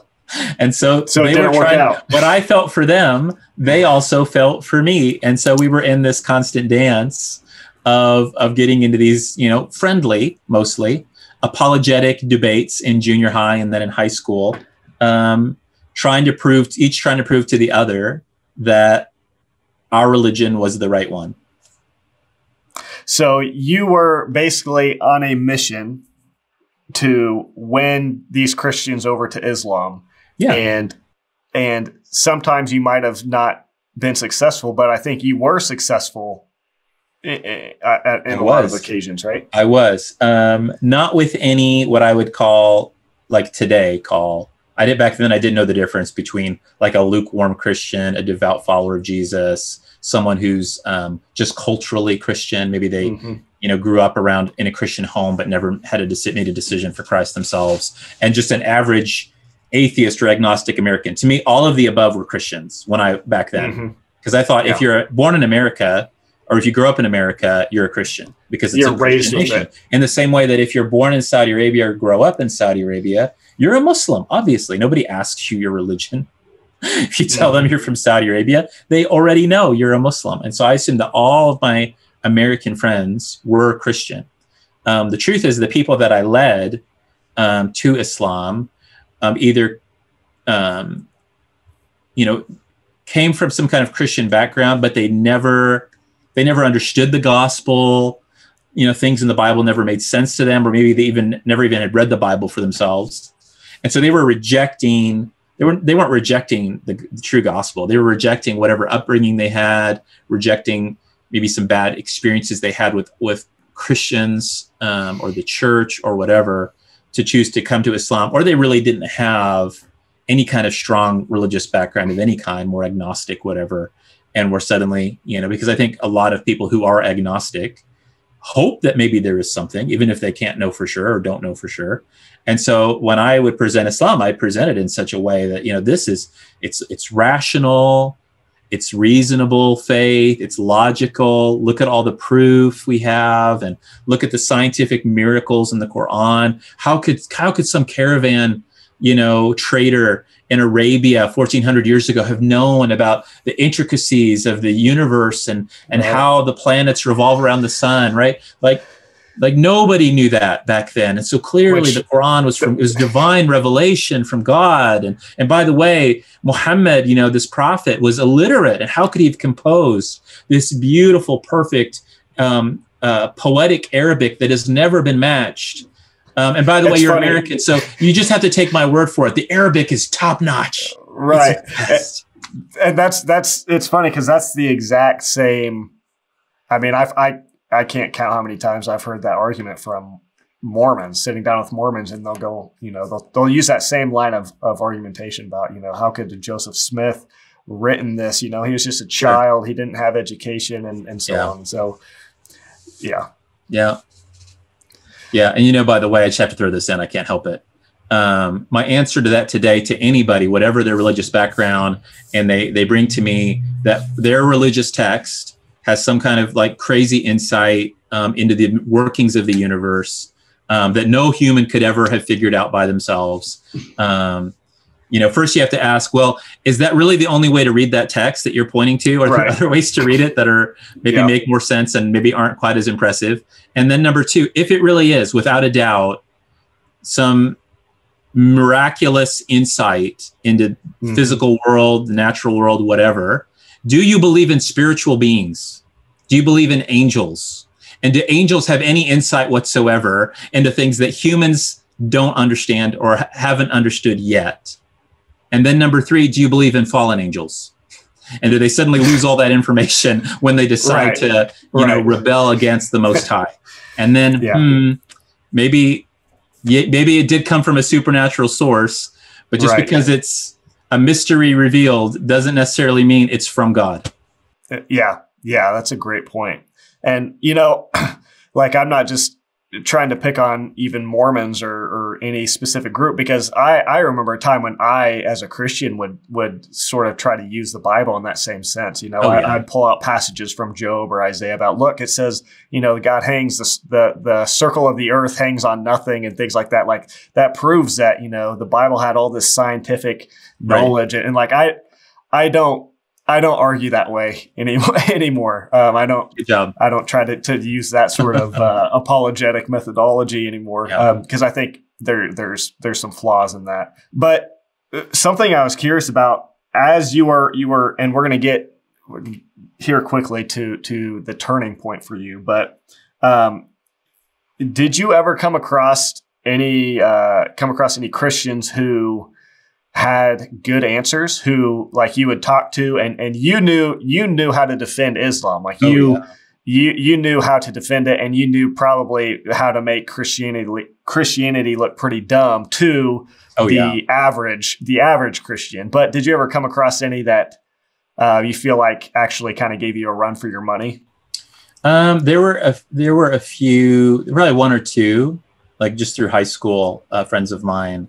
[laughs] and so, so they were trying out. what I felt for them, they also felt for me. And so we were in this constant dance of of getting into these, you know, friendly, mostly apologetic debates in junior high and then in high school, um, trying to prove each trying to prove to the other that our religion was the right one. So you were basically on a mission to win these Christians over to Islam. Yeah. And and sometimes you might have not been successful, but I think you were successful in, in, in a lot of occasions, right? I was. Um, not with any what I would call like today call. I did back then. I didn't know the difference between like a lukewarm Christian, a devout follower of Jesus, someone who's um, just culturally Christian. Maybe they mm-hmm you know grew up around in a christian home but never had a deci- made a decision for christ themselves and just an average atheist or agnostic american to me all of the above were christians when i back then because mm-hmm. i thought yeah. if you're born in america or if you grow up in america you're a christian because it's you're a christian nation. In the same way that if you're born in saudi arabia or grow up in saudi arabia you're a muslim obviously. Nobody asks you your religion. [laughs] If you tell them you're from saudi arabia they already know you're a muslim. And so i assume that all of my American friends were Christian. Um, the truth is, the people that I led um, to Islam um, either, um, you know, came from some kind of Christian background, but they never they never understood the gospel. You know, things in the Bible never made sense to them, or maybe they even never even had read the Bible for themselves, and so they were rejecting. They weren't they weren't rejecting the, the true gospel. They were rejecting whatever upbringing they had, rejecting maybe some bad experiences they had with with Christians um, or the church or whatever to choose to come to Islam, or they really didn't have any kind of strong religious background of any kind, more agnostic, whatever, and we're suddenly, you know, because I think a lot of people who are agnostic hope that maybe there is something, even if they can't know for sure or don't know for sure. And so when I would present Islam, I present it in such a way that, you know, this is it's it's rational, it's reasonable faith, it's logical. Look at all the proof we have and look at the scientific miracles in the Quran. How could how could some caravan, you know, trader in Arabia 1400 years ago have known about the intricacies of the universe and and right. how the planets revolve around the sun, right? Like like nobody knew that back then and so clearly Which, the quran was from it was divine revelation from god and and by the way muhammad you know this prophet was illiterate and how could he have composed this beautiful perfect um, uh, poetic arabic that has never been matched um, and by the way you're funny. american so you just have to take my word for it the arabic is top notch right and that's that's it's funny because that's the exact same i mean i i I can't count how many times I've heard that argument from Mormons sitting down with Mormons and they'll go, you know, they'll, they'll use that same line of, of argumentation about, you know, how could Joseph Smith written this? You know, he was just a child. Sure. He didn't have education and, and so yeah. on. So, yeah. Yeah. Yeah. And, you know, by the way, I just have to throw this in. I can't help it. Um, my answer to that today to anybody, whatever their religious background, and they, they bring to me that their religious text has some kind of like crazy insight um, into the workings of the universe um, that no human could ever have figured out by themselves. Um, you know, first you have to ask, well, is that really the only way to read that text that you're pointing to? Are right. there other ways to read it that are maybe yeah. make more sense and maybe aren't quite as impressive? And then number two, if it really is, without a doubt, some miraculous insight into mm-hmm. physical world, the natural world, whatever, do you believe in spiritual beings? Do you believe in angels? And do angels have any insight whatsoever into things that humans don't understand or haven't understood yet? And then number three, do you believe in fallen angels? And do they suddenly lose all that information [laughs] when they decide right. to, you right. know, rebel against the Most High? And then yeah. hmm, maybe, maybe it did come from a supernatural source, but just right. because it's a mystery revealed doesn't necessarily mean it's from God. Yeah, yeah, that's a great point. And you know, [clears throat] like I'm not just trying to pick on even Mormons or, or any specific group because I, I remember a time when I, as a Christian, would would sort of try to use the Bible in that same sense. You know, oh, yeah. I, would pull out passages from Job or Isaiah about, look, it says, you know, God hangs the, the the circle of the earth hangs on nothing and things like that. Like that proves that you know the Bible had all this scientific knowledge right. and, and like I I don't I don't argue that way [laughs] anymore. anymore. Um, I don't. Good job. I don't try to, to use that sort of uh, [laughs] apologetic methodology anymore because yeah. um, I think there there's there's some flaws in that. But uh, something I was curious about as you were you were, and we're going to get here quickly to to the turning point for you. But um, did you ever come across any uh, come across any Christians who had good answers who like you would talk to and and you knew you knew how to defend Islam like oh, you yeah. you you knew how to defend it and you knew probably how to make Christianity Christianity look pretty dumb to oh, the yeah. average the average Christian but did you ever come across any that uh, you feel like actually kind of gave you a run for your money um, there were a, there were a few probably one or two like just through high school uh, friends of mine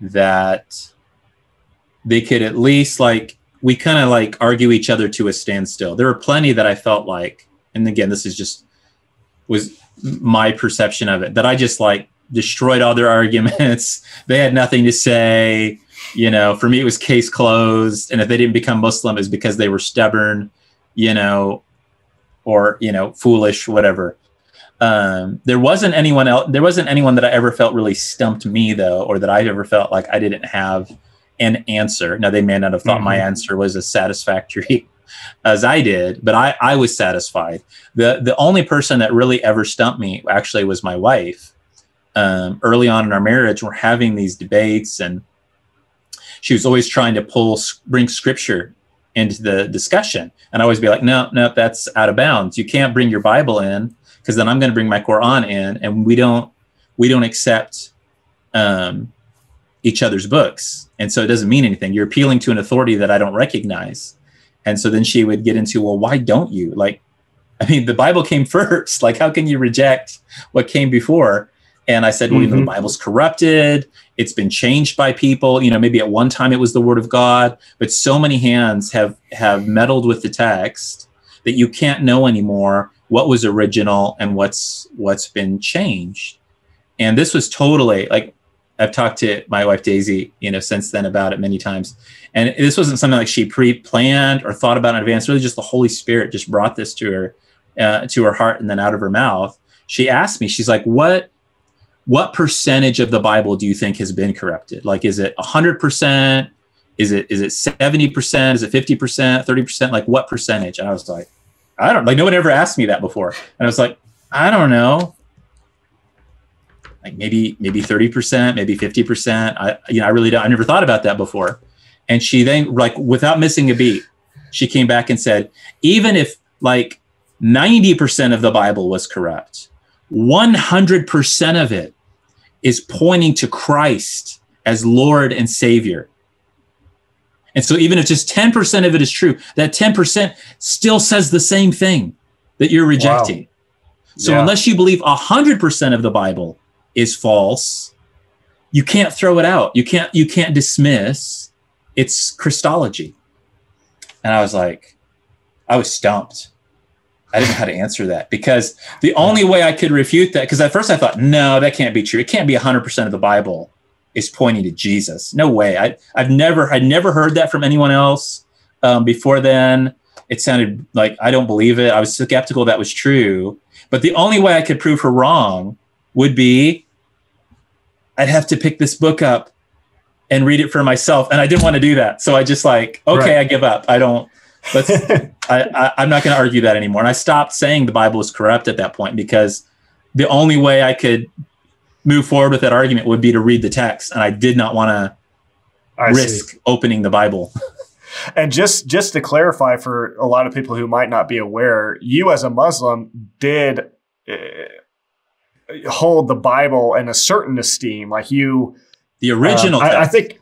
that they could at least like we kind of like argue each other to a standstill. There were plenty that I felt like, and again, this is just was my perception of it that I just like destroyed all their [laughs] arguments. they had nothing to say. You know, for me, it was case closed. And if they didn't become Muslim, it's because they were stubborn, you know, or you know, foolish, whatever. Um, there wasn't anyone else. There wasn't anyone that I ever felt really stumped me though, or that I ever felt like I didn't have an answer. Now they may not have thought mm-hmm. my answer was as satisfactory [laughs] as I did, but I, I was satisfied. The the only person that really ever stumped me actually was my wife. Um, early on in our marriage, we're having these debates, and she was always trying to pull bring scripture into the discussion, and I always be like, no, no, that's out of bounds. You can't bring your Bible in because then I'm going to bring my Quran in, and we don't we don't accept um, each other's books. And so it doesn't mean anything. You're appealing to an authority that I don't recognize. And so then she would get into, well, why don't you? Like, [laughs] I mean, the Bible came [laughs] first. Like, how can you reject what came before? And I said, well, mm-hmm. you know, the mm-hmm. Bible's corrupted. it's been changed by people you know maybe at one time it was the word of god but so many hands have have meddled with the text that you can't know anymore what was original and what's what's been changed and this was totally like i've talked to my wife daisy you know since then about it many times. And this wasn't something like she pre-planned or thought about in advance. Really just the holy spirit just brought this to her uh, to her heart and then out of her mouth. She asked me she's like what what percentage of the bible do you think has been corrupted? Like is it 100% is it is it 70% is it 50% 30% like what percentage? And i was like i don't like no one ever asked me that before. And i was like i don't know like maybe maybe 30% maybe 50% i you know i really don't i never thought about that before and she then like without missing a beat she came back and said even if like 90% of the bible was corrupt 100% of it is pointing to christ as lord and savior and so even if just 10% of it is true that 10% still says the same thing that you're rejecting wow. so yeah. unless you believe 100% of the bible is false. You can't throw it out. You can't you can't dismiss. It's christology. And i was like i was stumped. I didn't know how to answer that because the only way i could refute that because at first i thought no that can't be true. It can't be 100% of the bible is pointing to jesus. No way. I, i've never i'd never heard that from anyone else um, before then. It sounded like i don't believe it. I was skeptical that was true. But the only way i could prove her wrong would be I'd have to pick this book up and read it for myself. And I didn't want to do that. So I just like, okay, right. I give up. I don't, let's, [laughs] I, I, am not going to argue that anymore. And I stopped saying the Bible is corrupt at that point because the only way I could move forward with that argument would be to read the text. And I did not want to risk see. opening the Bible. [laughs] And just just to clarify for a lot of people who might not be aware, you as a Muslim did uh, hold the Bible in a certain esteem. Like you, the original. Uh, I, I, think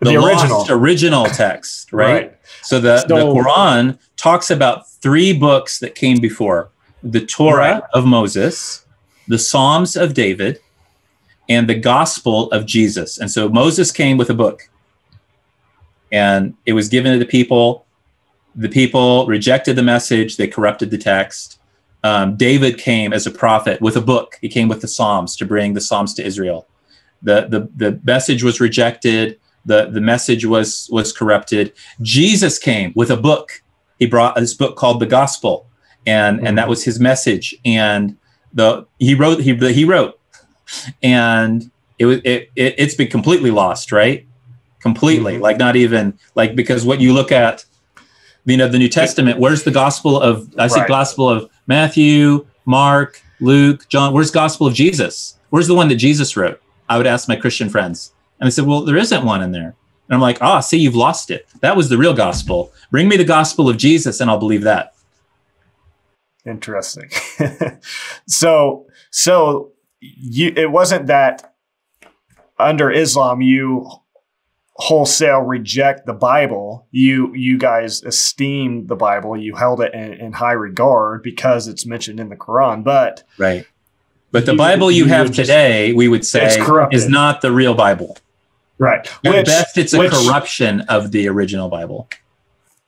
the, the original original text, [laughs] right? right. So the so, the Quran talks about three books that came before the Torah right. of Moses, the Psalms of David, and the Gospel of Jesus. And so Moses came with a book, and it was given to the people. The people rejected the message; they corrupted the text um, David came as a prophet with a book. He came with the Psalms to bring the Psalms to Israel. The, the, the message was rejected. The, the message was, was corrupted. Jesus came with a book. He brought this book called the Gospel, and, mm-hmm. and that was his message. And the he wrote he, he wrote, and it was it, it it's been completely lost, right? Completely, mm-hmm. like not even like because what you look at you know the new testament where's the gospel of i say right. gospel of matthew mark luke john where's gospel of jesus? Where's the one that jesus wrote? I would ask my christian friends. And they said well there isn't one in there. And i'm like ah oh, see you've lost it. That was the real gospel. Bring me the gospel of jesus and i'll believe that. Interesting. [laughs] So so you it wasn't that under islam you wholesale reject the Bible. You you guys esteem the Bible. You held it in, in high regard because it's mentioned in the Quran. But right, but the you, Bible you, you have just, today, we would say, is not the real Bible. Right. At which, best, it's a which, corruption of the original Bible.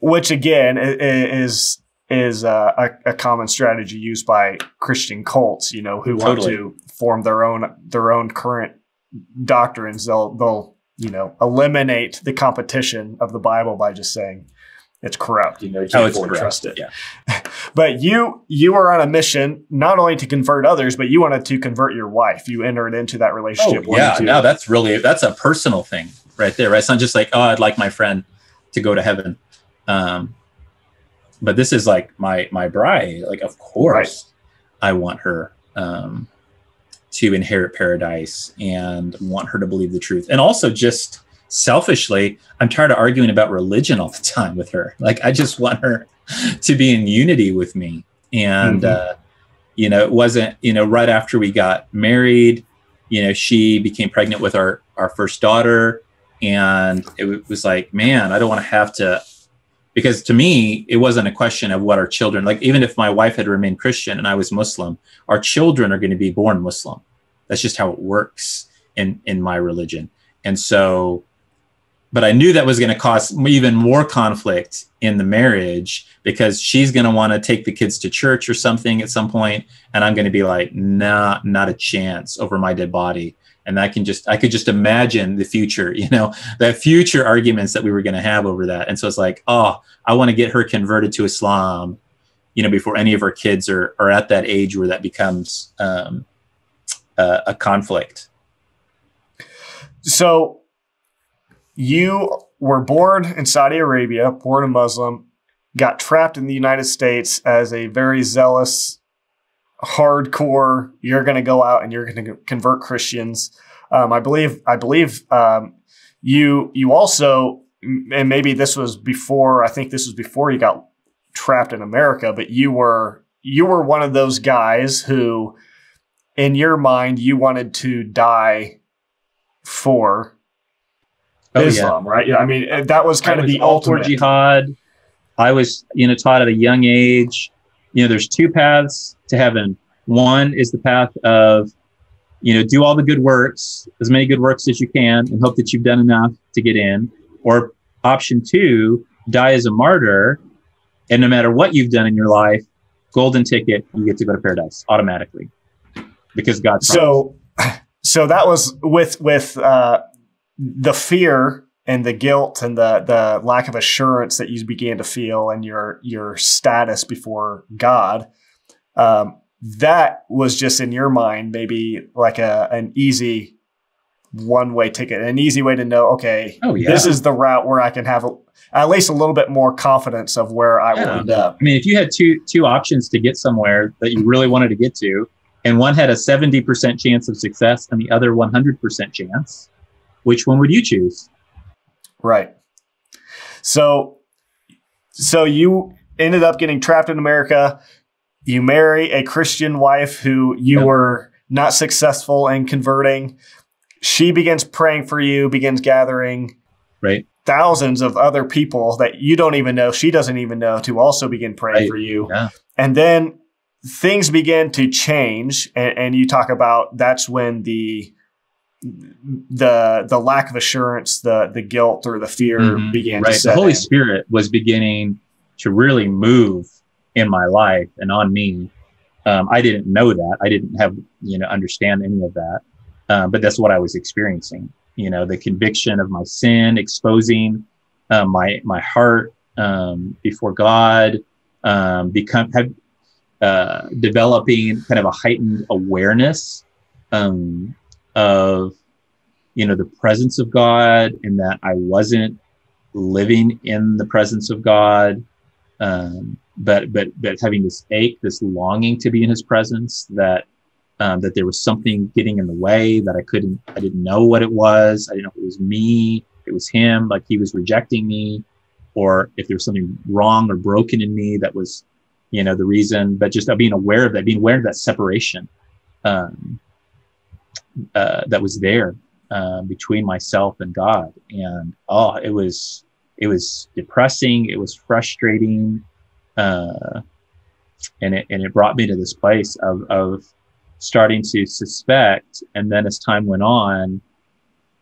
Which again is is a, a, common strategy used by Christian cults. You know, who totally. want to form their own their own current doctrines. They'll they'll you know, eliminate the competition of the Bible by just saying it's corrupt. You know, you can't oh, trust it. Yeah. [laughs] but you you were on a mission not only to convert others, but you wanted to convert your wife. You entered into that relationship. Oh, yeah, now that's really that's a personal thing right there. Right? It's not just like oh, I'd like my friend to go to heaven. Um, but this is like my my bride. Like, of course, right. I want her. Um, to inherit paradise and want her to believe the truth. And also just selfishly, I'm tired of arguing about religion all the time with her. Like I just want her [laughs] to be in unity with me. And mm-hmm. uh, you know, it wasn't, you know, right after we got married, you know, she became pregnant with our our first daughter and it was like, man, I don't want to have to because to me it wasn't a question of what our children like even if my wife had remained christian and i was muslim our children are going to be born muslim that's just how it works in in my religion and so but I knew that was going to cause even more conflict in the marriage because she's going to want to take the kids to church or something at some point, and I'm going to be like, nah, not a chance over my dead body. And I can just, I could just imagine the future, [laughs] you know, the future arguments that we were going to have over that. And so it's like, oh, I want to get her converted to Islam, you know, before any of our kids are are at that age where that becomes um, uh, a conflict. So you were born in Saudi Arabia, born a Muslim, got trapped in the United States as a very zealous, hardcore. You're going to go out and you're going to convert Christians. Um, I believe. I believe um, you. You also, and maybe this was before. I think this was before you got trapped in America. But you were you were one of those guys who, in your mind, you wanted to die for oh, Islam, yeah. right? Yeah, I mean that was kind I of the ultimate jihad. I was, you know, taught at a young age. You know, there's two paths to heaven. One is the path of, you know, do all the good works, as many good works as you can, and hope that you've done enough to get in. Or option two, die as a martyr, and no matter what you've done in your life, golden ticket, you get to go to paradise automatically because God. So, so that was with with uh, the fear and the guilt and the the lack of assurance that you began to feel and your your status before God, um, that was just in your mind maybe like a an easy one way ticket, an easy way to know okay, oh, yeah. this is the route where I can have a, at least a little bit more confidence of where I yeah. will end up. I mean, if you had two two options to get somewhere that you really wanted to get to, and one had a seventy percent chance of success and the other one hundred percent chance which one would you choose? Right. So, so you ended up getting trapped in America. You marry a Christian wife who you yep. were not successful in converting. She begins praying for you, begins gathering right thousands of other people that you don't even know, she doesn't even know, to also begin praying right. for you. Yeah. And then things begin to change, and, and you talk about that's when the the the lack of assurance, the the guilt or the fear mm-hmm. began right. The Holy in. Spirit was beginning to really move in my life and on me. Um, I didn't know that. I didn't have you know understand any of that, uh, but that's what I was experiencing. You know, the conviction of my sin, exposing uh, my my heart um, before God, um, become have, uh, developing kind of a heightened awareness um, of you know the presence of God and that I wasn't living in the presence of God, um, but but but having this ache, this longing to be in His presence, that um, that there was something getting in the way that I couldn't, I didn't know what it was. I didn't know if it was me, it was Him, like He was rejecting me, or if there was something wrong or broken in me that was, you know, the reason. But just being aware of that, being aware of that separation. Um, uh, that was there uh, between myself and God, and oh, it was it was depressing. It was frustrating, uh, and it and it brought me to this place of of starting to suspect. And then as time went on,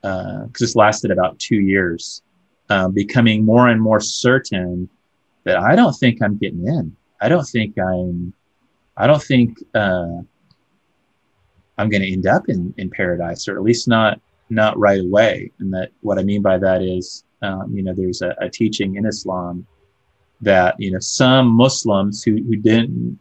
because uh, this lasted about two years, um, becoming more and more certain that I don't think I'm getting in. I don't think I'm. I don't think uh, I'm going to end up in, in paradise, or at least not not right away. And that what I mean by that is, um, you know, there's a, a, teaching in Islam that you know some Muslims who, who didn't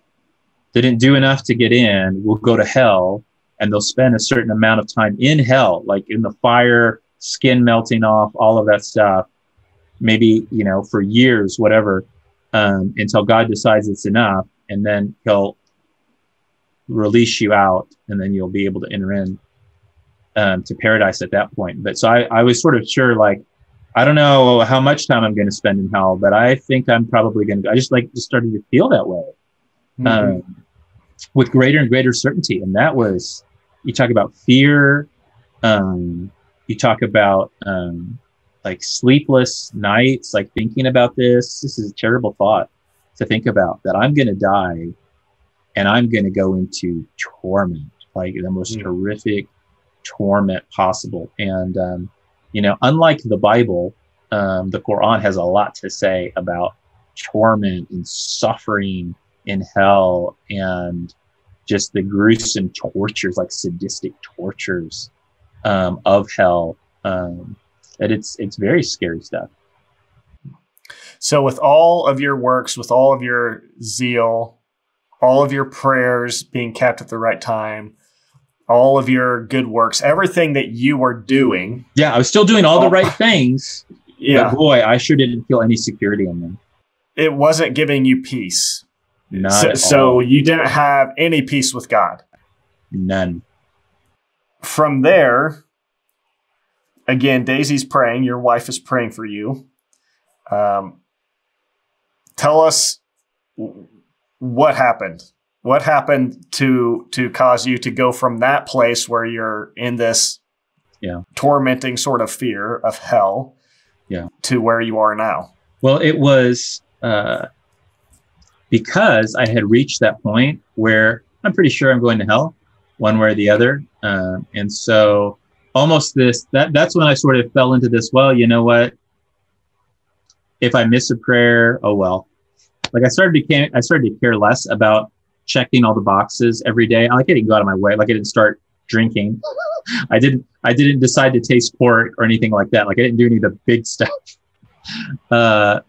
didn't do enough to get in will go to hell, and they'll spend a certain amount of time in hell, like in the fire, skin melting off, all of that stuff. Maybe you know for years, whatever, um, until God decides it's enough, and then He'll release you out, and then you'll be able to enter in um, to paradise at that point. But so I, I was sort of sure, like, I don't know how much time I'm going to spend in hell, but I think I'm probably going to. I just like just started to feel that way mm-hmm. um, with greater and greater certainty, and that was you talk about fear. Um, you talk about um, like sleepless nights, like thinking about this. This is a terrible thought to think about that I'm going to die and I'm going to go into torment, like the most mm. horrific torment possible. And um, You know, unlike the Bible, um, the Quran has a lot to say about torment and suffering in hell and just the gruesome tortures, like sadistic tortures um, of hell. Um, and it's it's very scary stuff. So, with all of your works, with all of your zeal, all of your prayers being kept at the right time, all of your good works, everything that you were doing. Yeah, I was still doing all the right things. Yeah. Boy, I sure didn't feel any security in them. It wasn't giving you peace. Not so, so you didn't have any peace with God. None. From there, again, Daisy's praying. Your wife is praying for you. Um, tell us what happened. What happened to to cause you to go from that place where you're in this Yeah. tormenting sort of fear of hell Yeah. to where you are now? Well, it was uh, because I had reached that point where I'm pretty sure I'm going to hell, one way or the other, um, and so almost this that that's when I sort of fell into this. Well, you know what? If I miss a prayer, oh well. Like I started became I started to care less about checking all the boxes every day. Like I didn't go out of my way. Like I didn't start drinking. [laughs] I didn't I didn't decide to taste pork or anything like that. Like I didn't do any of the big [laughs] stuff. Uh,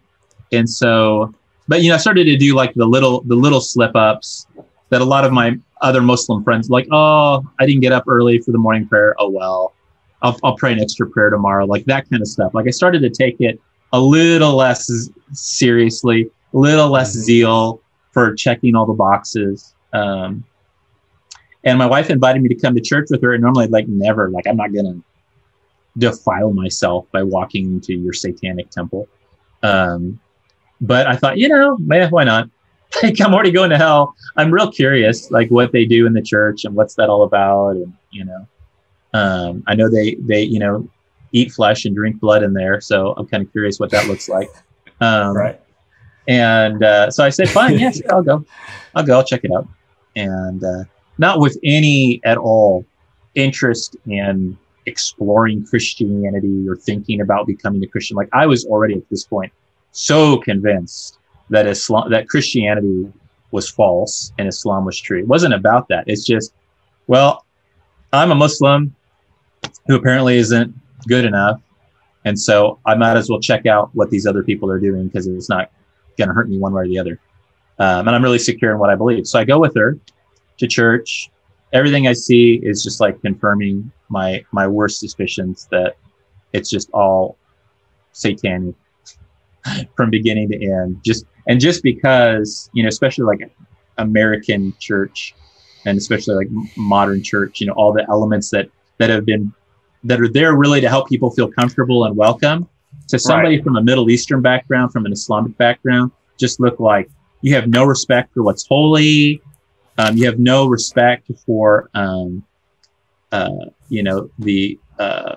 and so, but you know, I started to do like the little the little slip ups that a lot of my other Muslim friends like. Oh, I didn't get up early for the morning prayer. Oh well, I'll I'll pray an extra prayer tomorrow. Like that kind of stuff. Like I started to take it a little less seriously, little less zeal for checking all the boxes. Um, and my wife invited me to come to church with her. And normally, I'd like never, like I'm not gonna defile myself by walking into your satanic temple. Um, but I thought, you know, man, why not? [laughs] Like I'm already going to hell. I'm real curious, like what they do in the church and what's that all about, and you know, um, I know they they you know eat flesh and drink blood in there, so I'm kind of curious what that looks like. Um, Right. And uh, so I said, fine, yeah, sure, I'll go. I'll go. I'll check it out. And uh, not with any at all interest in exploring Christianity or thinking about becoming a Christian. Like I was already at this point so convinced that Islam, that Christianity was false and Islam was true. It wasn't about that. It's just, well, I'm a Muslim who apparently isn't good enough. And so I might as well check out what these other people are doing because it's not going to hurt me one way or the other. Um, and I'm really secure in what I believe. So I go with her to church. Everything I see is just like confirming my my worst suspicions that it's just all satanic from beginning to end. Just and just because you know, especially like American church and especially like modern church, you know, all the elements that that have been that are there really to help people feel comfortable and welcome. To somebody from a Middle Eastern background, from an Islamic background, just look like you have no respect for what's holy. Um, you have no respect for, um, uh, you know, the uh,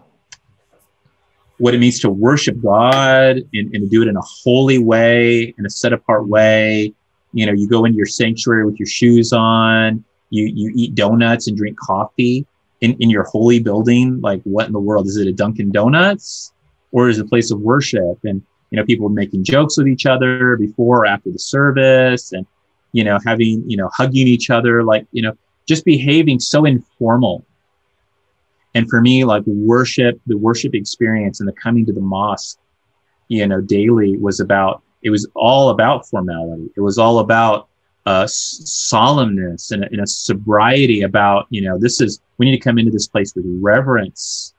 what it means to worship God and, and to do it in a holy way, in a set apart way. You know, you go into your sanctuary with your shoes on. You you eat donuts and drink coffee in, in your holy building. Like, what in the world is it? A Dunkin' Donuts, or is it a place of worship? And you know, people making jokes with each other before or after the service, and you know, having you know, hugging each other, like you know, just behaving so informal. And for me, like worship, the worship experience and the coming to the mosque, you know, daily was about. It was all about formality. It was all about uh, solemnness and a, and a sobriety about, you know, this is, we need to come into this place with reverence.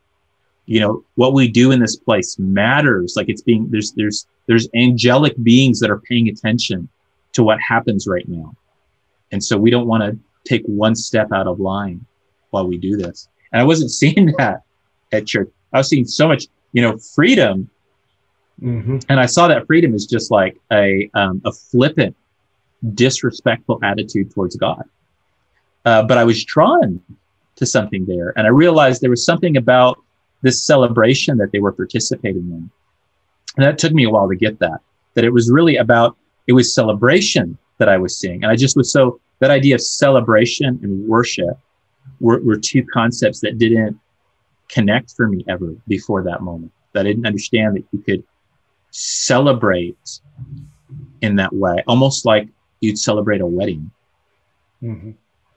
You know, what we do in this place matters. Like it's being, there's, there's, there's angelic beings that are paying attention to what happens right now. And so we don't want to take one step out of line while we do this. And I wasn't [laughs] seeing that at church. I was seeing so much, you know, freedom Mm-hmm. and I saw that freedom is just like a um, a flippant, disrespectful attitude towards God. Uh, but I was drawn to something there, and I realized there was something about this celebration that they were participating in, and that took me a while to get that. That it was really about it was celebration that I was seeing, and I just was so that idea of celebration and worship were, were two concepts that didn't connect for me ever before that moment. That I didn't understand that you could celebrate in that way, almost like you'd celebrate a wedding, mm-hmm.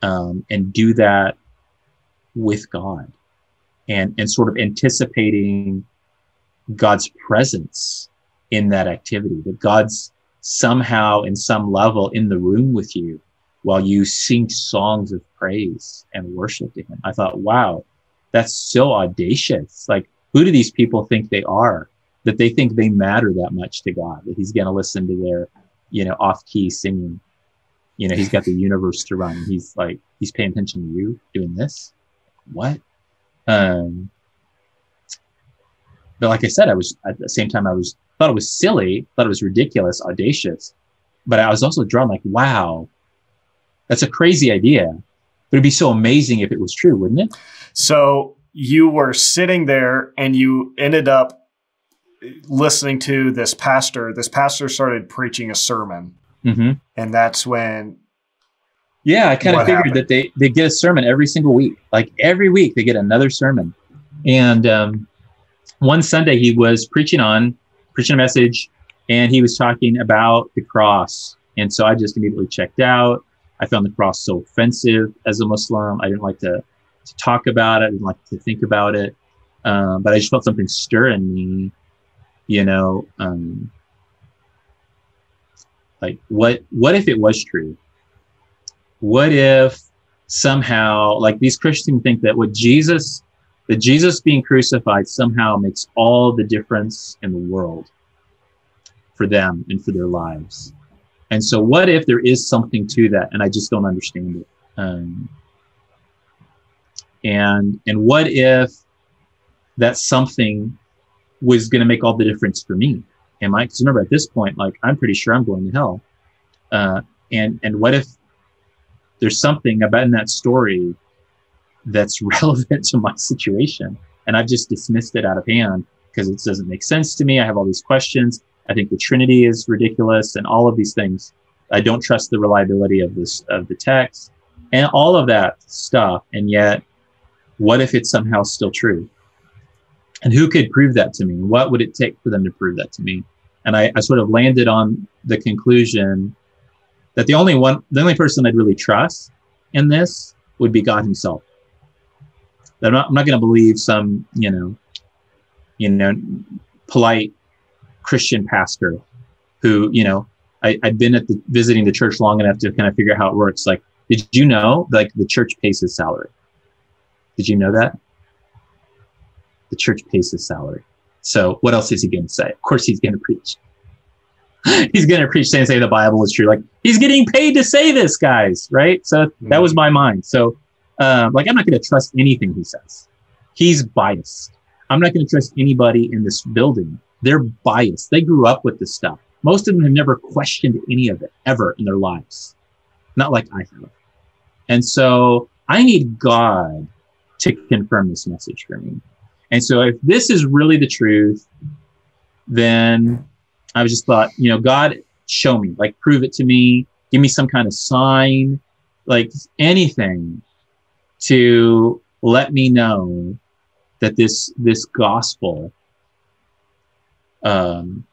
um, and do that with God, and and sort of anticipating God's presence in that activity. That God's somehow, in some level, in the room with you while you sing songs of praise and worship to Him. I thought, wow, that's so audacious. Like, who do these people think they are? That they think they matter that much to God, that He's going to listen to their, you know, off key singing. You know, He's got the universe to run. He's like, He's paying attention to you doing this. What? Um, but like I said, I was at the same time, I was thought it was silly, thought it was ridiculous, audacious. But I was also drawn like, wow, that's a crazy idea. But it'd be so amazing if it was true, wouldn't it? So you were sitting there and you ended up listening to this pastor. This pastor started preaching a sermon. Mm-hmm. And that's when. Yeah, I kind of figured happened? that they, they get a sermon every single week. Like every week, they get another sermon. And um, one Sunday, he was preaching on, preaching a message, and he was talking about the cross. And so I just immediately checked out. I found the cross so offensive as a Muslim. I didn't like to to talk about it. I didn't like to think about it. Um, but I just felt something stir in me, you know, um, like what, what if it was true? What if somehow, like these Christians think that what Jesus, that Jesus being crucified somehow makes all the difference in the world for them and for their lives. And so what if there is something to that and I just don't understand it? Um, and and what if that something was going to make all the difference for me am i because remember at this point like i'm pretty sure i'm going to hell uh, and and what if there's something about in that story that's [laughs] relevant to my situation and i've just dismissed it out of hand because it doesn't make sense to me i have all these questions i think the trinity is ridiculous and all of these things i don't trust the reliability of this of the text and all of that stuff and yet what if it's somehow still true? And who could prove that to me? What would it take for them to prove that to me? And I, I sort of landed on the conclusion that the only one, the only person I'd really trust in this would be God Himself. That I'm not, I'm not going to believe some, you know, you know, polite Christian pastor who, you know, I, I've been at the visiting the church long enough to kind of figure out how it works. Like, did you know, like, the church pays his salary? Did you know that? The church pays his salary. So what else is he going to say? Of course, he's going to preach. [laughs] he's going to preach and say the Bible is true. Like he's getting paid to say this, guys. Right. So that was my mind. So, um, like, I'm not going to trust anything he says. He's biased. I'm not going to trust anybody in this building. They're biased. They grew up with this stuff. Most of them have never questioned any of it ever in their lives. Not like I have. And so I need God to confirm this message for me. And so if this is really the truth, then I was just thought, you know, God, show me, like prove it to me, give me some kind of sign, like anything to let me know that this this gospel um,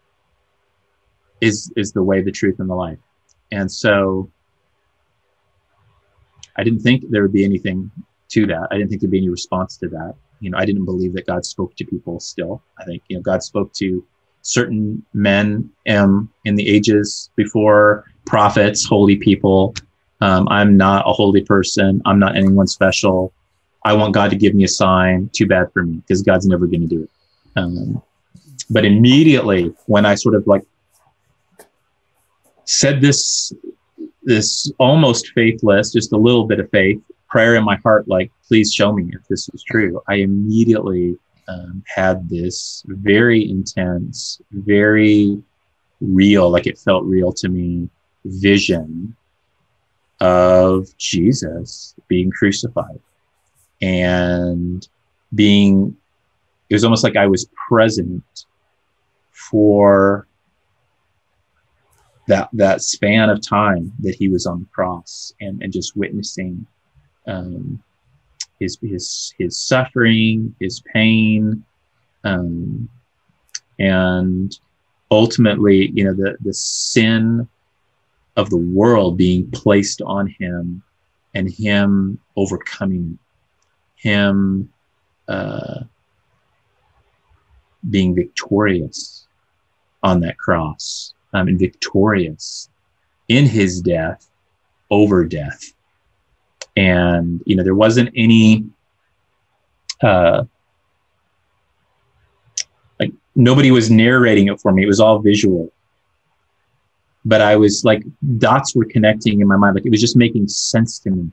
is is the way, the truth, and the life. And so I didn't think there would be anything to that. I didn't think there'd be any response to that. You know, I didn't believe that God spoke to people still. I think, you know, God spoke to certain men um, in the ages before prophets, holy people. Um, I'm not a holy person. I'm not anyone special. I want God to give me a sign. Too bad for me because God's never going to do it. Um, but immediately when I sort of like said this, this almost faithless, just a little bit of faith, prayer in my heart, like, please show me if this is true, I immediately um, had this very intense, very real, like it felt real to me, vision of Jesus being crucified and being, it was almost like I was present for that that span of time that he was on the cross and, and just witnessing um, his his his suffering, his pain, um, and ultimately, you know, the the sin of the world being placed on him, and him overcoming him uh, being victorious on that cross um, and victorious in his death over death. And, you know, there wasn't any, uh, like nobody was narrating it for me. It was all visual. But I was like, dots were connecting in my mind. Like it was just making sense to me.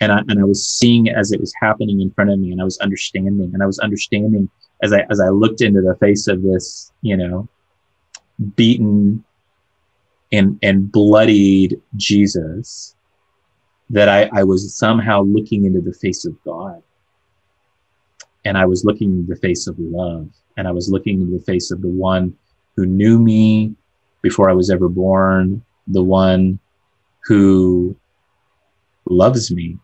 And I, and I was seeing as it was happening in front of me and I was understanding and I was understanding as I, as I looked into the face of this, you know, beaten and and bloodied Jesus that I, I was somehow looking into the face of God. And I was looking into the face of love. And I was looking into the face of the one who knew me before I was ever born, the one who loves me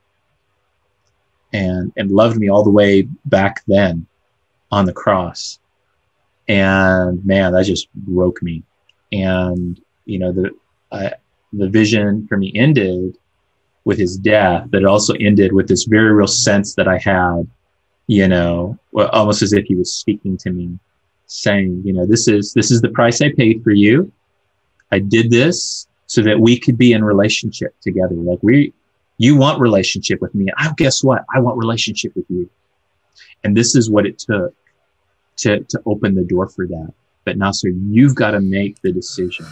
and, and loved me all the way back then on the cross. And man, that just broke me. And you know, the, I, the vision for me ended with his death, but it also ended with this very real sense that I had, you know, almost as if he was speaking to me, saying, you know, this is, this is the price I paid for you. I did this so that we could be in relationship together. Like we, you want relationship with me. I guess what? I want relationship with you. And this is what it took to, to open the door for that. But now, so you've got to make the decision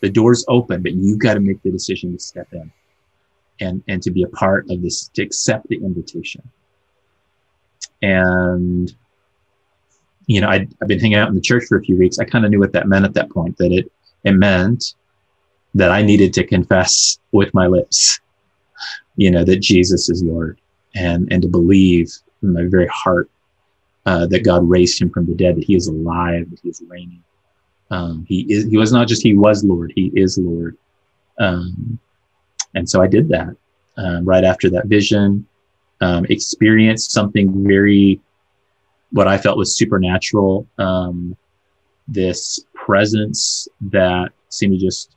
the door's open, but you've got to make the decision to step in and, and to be a part of this, to accept the invitation. And, you know, i have been hanging out in the church for a few weeks. I kind of knew what that meant at that point, that it, it meant that I needed to confess with my lips, you know, that Jesus is Lord and, and to believe in my very heart uh, that God raised him from the dead, that he is alive, that he is reigning um, he is, he was not just he was Lord, he is Lord. Um, and so I did that um, right after that vision, um, experienced something very, what I felt was supernatural. Um, this presence that seemed to just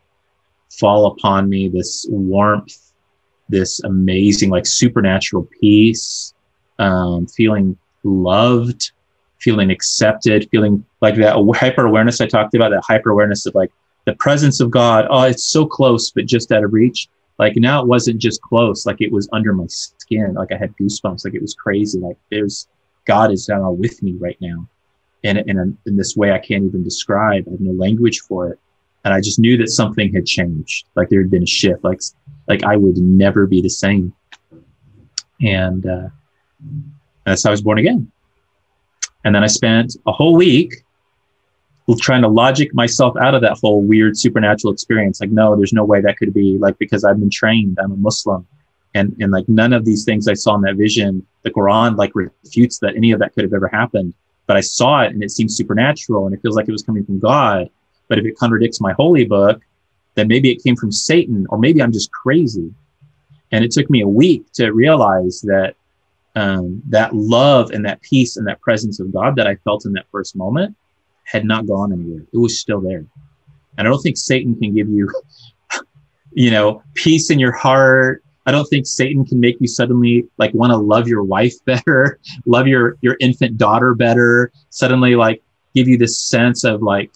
fall upon me, this warmth, this amazing, like supernatural peace, um, feeling loved, feeling accepted, feeling like that hyper awareness I talked about, that hyper awareness of like the presence of God. Oh, it's so close, but just out of reach. Like now it wasn't just close, like it was under my skin. Like I had goosebumps, like it was crazy. Like there's God is now with me right now. And in, in, in this way I can't even describe. I have no language for it. And I just knew that something had changed. Like there had been a shift. Like, like I would never be the same. And, uh, that's how I was born again. And then I spent a whole week trying to logic myself out of that whole weird supernatural experience. Like, no, there's no way that could be like because I've been trained. I'm a Muslim, and and like none of these things I saw in that vision, the Quran like refutes that any of that could have ever happened. But I saw it, and it seems supernatural, and it feels like it was coming from God. But if it contradicts my holy book, then maybe it came from Satan, or maybe I'm just crazy. And it took me a week to realize that um, that love and that peace and that presence of God that I felt in that first moment had not gone anywhere. It was still there. And I don't think Satan can give you, [laughs] you know, peace in your heart. I don't think Satan can make you suddenly like want to love your wife [laughs] better, love your your infant daughter better, suddenly like give you this sense of like,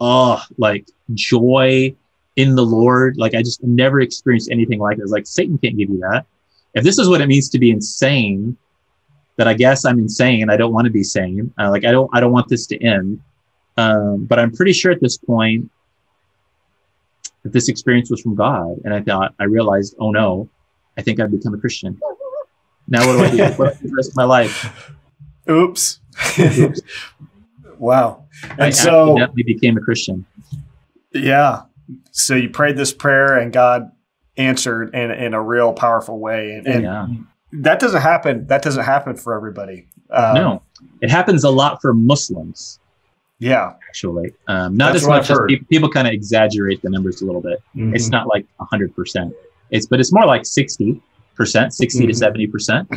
oh, like joy in the Lord. Like I just never experienced anything like this. Like Satan can't give you that if this is what it means to be insane, that I guess I'm insane. I don't want to be sane. Uh, like I don't, I don't want this to end. Um, but I'm pretty sure at this point that this experience was from God. And I thought, I realized, oh no, I think I've become a Christian. Now what do I do? what do the rest of my life? Oops. Oops. [laughs] wow. And I so accidentally became a Christian. Yeah. So you prayed this prayer and God answered in, in a real powerful way. And, and yeah. that doesn't happen. That doesn't happen for everybody. Um, no, it happens a lot for Muslims. Yeah, actually, um, not That's as much as people, people kind of exaggerate the numbers a little bit. Mm-hmm. It's not like hundred percent. It's but it's more like sixty percent, 60 mm-hmm. to seventy percent.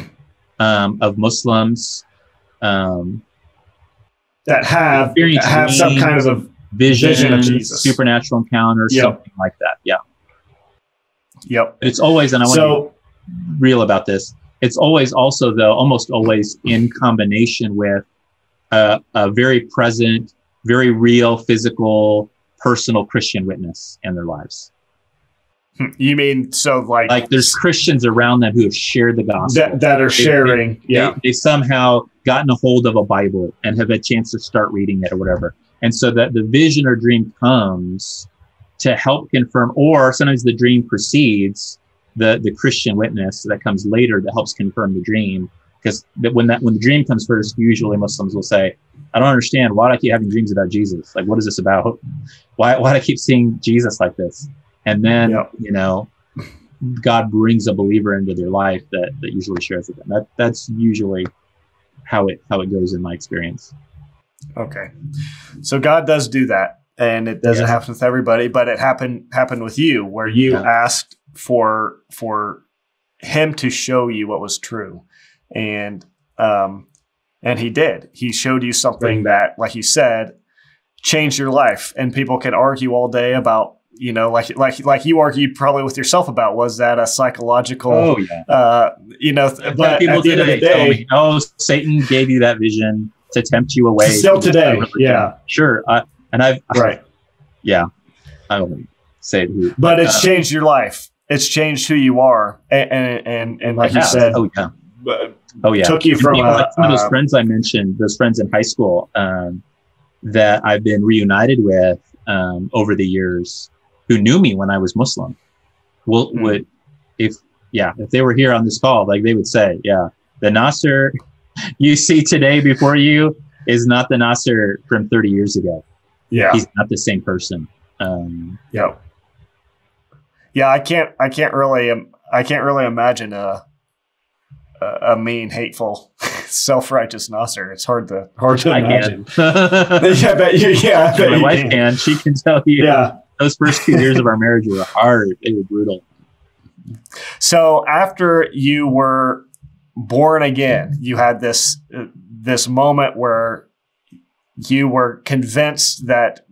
um, of Muslims um, that have that have some kind of vision, Vision of Jesus. supernatural encounters, Yep. something like that. Yeah, yep. but it's always, and I want to So be real about this. It's always also though, almost always in combination with a, a very present, very real, physical, personal Christian witness in their lives. Hmm, you mean so like Like there's Christians around them who have shared the gospel. that that are sharing yeah they, they somehow gotten a hold of a Bible and have a chance to start reading it or whatever. And so that the vision or dream comes to help confirm, or sometimes the dream precedes the, the Christian witness that comes later that helps confirm the dream. Because that when that when the dream comes first, usually Muslims will say, I don't understand why do I keep having dreams about Jesus? Like what is this about? Why why do I keep seeing Jesus like this? And then Yep. you know God brings a believer into their life that, that usually shares with them. That that's usually how it how it goes in my experience. okay so god does do that and it doesn't Yes. happen with everybody but it happened happened with you where you Yeah. asked for for him to show you what was true and um and he did he showed you something that like you said changed your life and people can argue all day about you know like like like you argued probably with yourself about was that a psychological Oh yeah. uh you know but people at the end of the today day me, oh, Satan gave you that vision to tempt you away. Still today, yeah. Sure. I, and I've right yeah. I don't say who. but it's Uh, changed your life it's changed who you are and and and, and like you said Oh yeah. uh, Oh yeah. took you from people, a, like some of those uh, friends I mentioned, those friends in high school um, that I've been reunited with um, over the years, who knew me when I was Muslim, will Hmm. would if yeah if they were here on this call, like they would say, yeah, the Nasser [laughs] you see today before you is not the Nasser from 30 years ago. yeah He's not the same person. Um, yeah yeah i can't i can't really um, i can't really imagine a a, a mean hateful [laughs] self-righteous nasser it's hard to hard to I imagine [laughs] yeah I bet you yeah I bet My you wife can. can. She can tell you. yeah Those first two years of our marriage were hard. They were brutal. So after you were born again, you had this uh, this moment where you were convinced that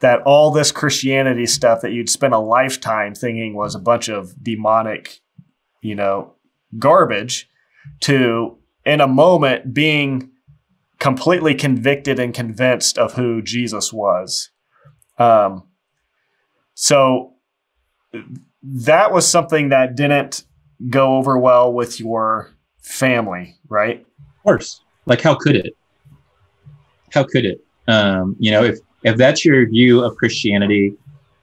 that all this Christianity stuff that you'd spent a lifetime thinking was a bunch of demonic, you know, garbage, to in a moment being completely convicted and convinced of who Jesus was. Um, so that was something that didn't go over well with your family, right? Of course. Like, how could it? How could it? Um, you know, if if that's your view of Christianity,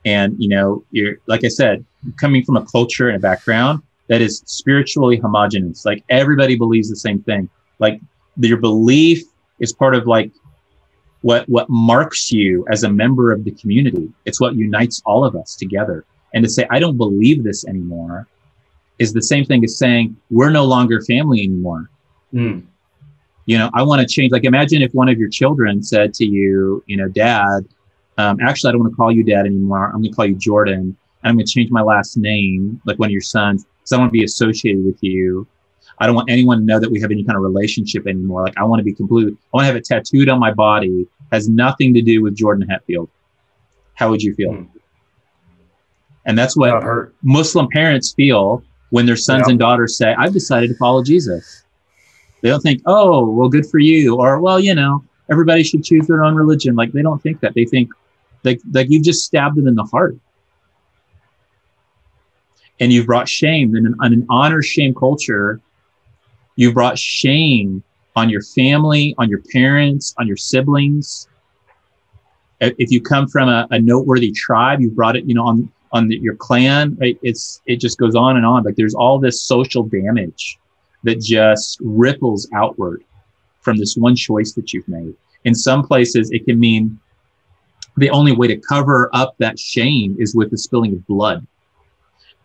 and you know, you're like I said, coming from a culture and a background that is spiritually homogenous, like everybody believes the same thing. Like your belief is part of like what what marks you as a member of the community. It's what unites all of us together. And to say I don't believe this anymore is the same thing as saying we're no longer family anymore you know i want to change like imagine if one of your children said to you you know dad um, actually i don't want to call you dad anymore i'm going to call you jordan and i'm going to change my last name like one of your sons because i want to be associated with you i don't want anyone to know that we have any kind of relationship anymore like i want to be complete. i want to have it tattooed on my body has nothing to do with jordan hetfield how would you feel Hmm. and that's what. Muslim parents feel when their sons Yeah. and daughters say, I've decided to follow Jesus. They don't think, oh, well, good for you. Or, well, you know, everybody should choose their own religion. Like, they don't think that. They think, like, like you've just stabbed them in the heart. And you've brought shame in an, on an honor shame culture. You've brought shame on your family, on your parents, on your siblings. If if you come from a, a noteworthy tribe, you've brought it, you know, on on the, your clan right it's it just goes on and on like there's all this social damage that just ripples outward from this one choice that you've made in some places it can mean the only way to cover up that shame is with the spilling of blood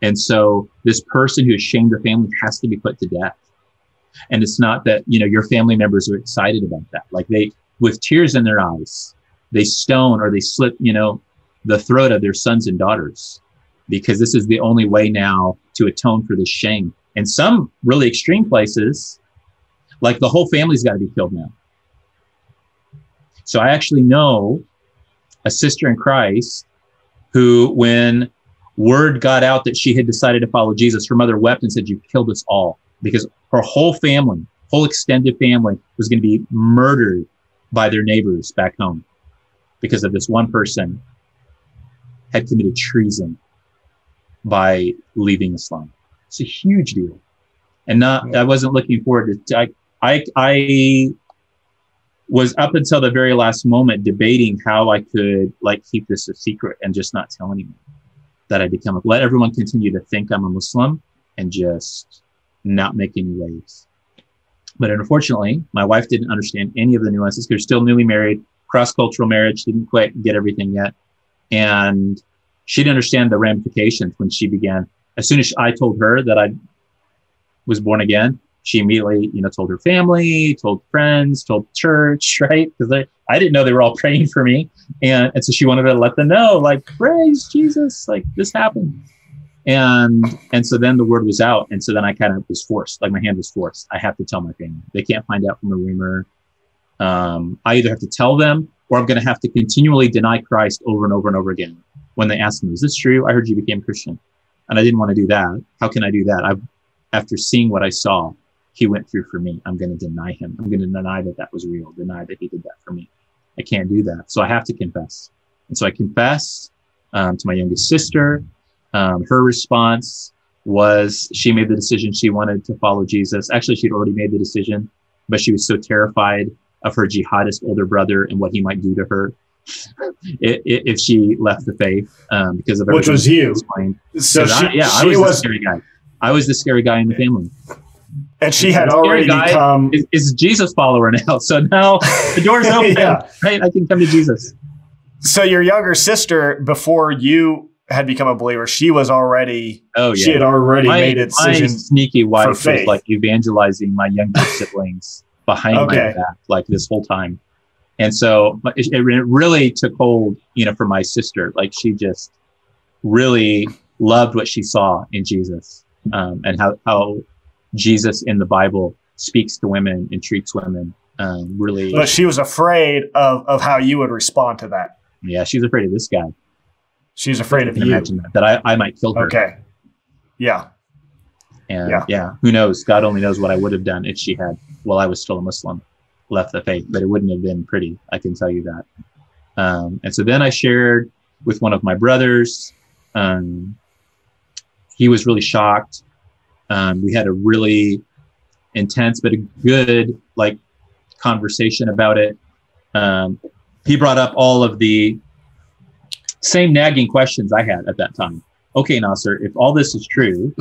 and so this person who has shamed the family has to be put to death and it's not that you know your family members are excited about that like they with tears in their eyes they stone or they slit you know the throat of their sons and daughters because this is the only way now to atone for this shame. In some really extreme places, Like the whole family's got to be killed now. So I actually know a sister in Christ who, when word got out that she had decided to follow Jesus, her mother wept and said, You killed us all because her whole family, whole extended family, was going to be murdered by their neighbors back home because of this one person had committed treason by leaving Islam. It's a huge deal. And not, I wasn't looking forward to, I, I, I was up until the very last moment debating how I could like keep this a secret and just not tell anyone that I become, let everyone continue to think I'm a Muslim and just not make any waves. But unfortunately, my wife didn't understand any of the nuances because still newly married, cross cultural marriage, didn't quite get everything yet. And she didn't understand the ramifications when she began. As soon as I told her that I was born again, she immediately, you know, told her family, told friends, told church, [laughs] right? Because I, I didn't know they were all praying for me. And, and so she wanted to let them know, like, praise Jesus, like this happened. And and so then the word was out. And so then I kind of was forced, like my hand was forced. I have to tell my family. They can't find out from a rumor. Um, I either have to tell them or I'm going to have to continually deny Christ over and over and over again. When they ask me, is this true? I heard you became Christian. And I didn't want to do that. How can I do that? I, after seeing what I saw, he went through for me. I'm going to deny him. I'm going to deny that that was real, deny that he did that for me. I can't do that. So I have to confess. And so I confess um, to my youngest sister. Um, her response was she made the decision she wanted to follow Jesus. Actually, she'd already made the decision, but she was so terrified of her jihadist older brother and what he might do to her [laughs] if she left the faith um, because of which was you. So she, I, yeah, I was, was the scary guy. I was the scary guy in the family. And she had already become is, is, Jesus follower now. [laughs] So now the door's [laughs] open. yeah. Right, I can come to Jesus. So your younger sister, before you had become a believer, she was already. Oh yeah. She had already my, made a decision. My sneaky wife was like evangelizing my younger [laughs] siblings behind okay. my back, like this whole time. And so it, it really took hold, you know, for my sister. Like she just really loved what she saw in Jesus um, and how, how Jesus in the Bible speaks to women and treats women. Um, really, but she was afraid of, of how you would respond to that. Yeah, she's afraid of this guy. She's afraid of you. Imagine that, that I, I might kill her. Okay. Yeah. And yeah. yeah, who knows? God only knows what I would have done if she had, while I was still a Muslim, left the faith. But it wouldn't have been pretty. I can tell you that. Um, and so then I shared with one of my brothers. Um, he was really shocked. Um, we had a really intense but a good like conversation about it. Um, he brought up all of the same nagging questions I had at that time. Okay, Nasser, if all this is true,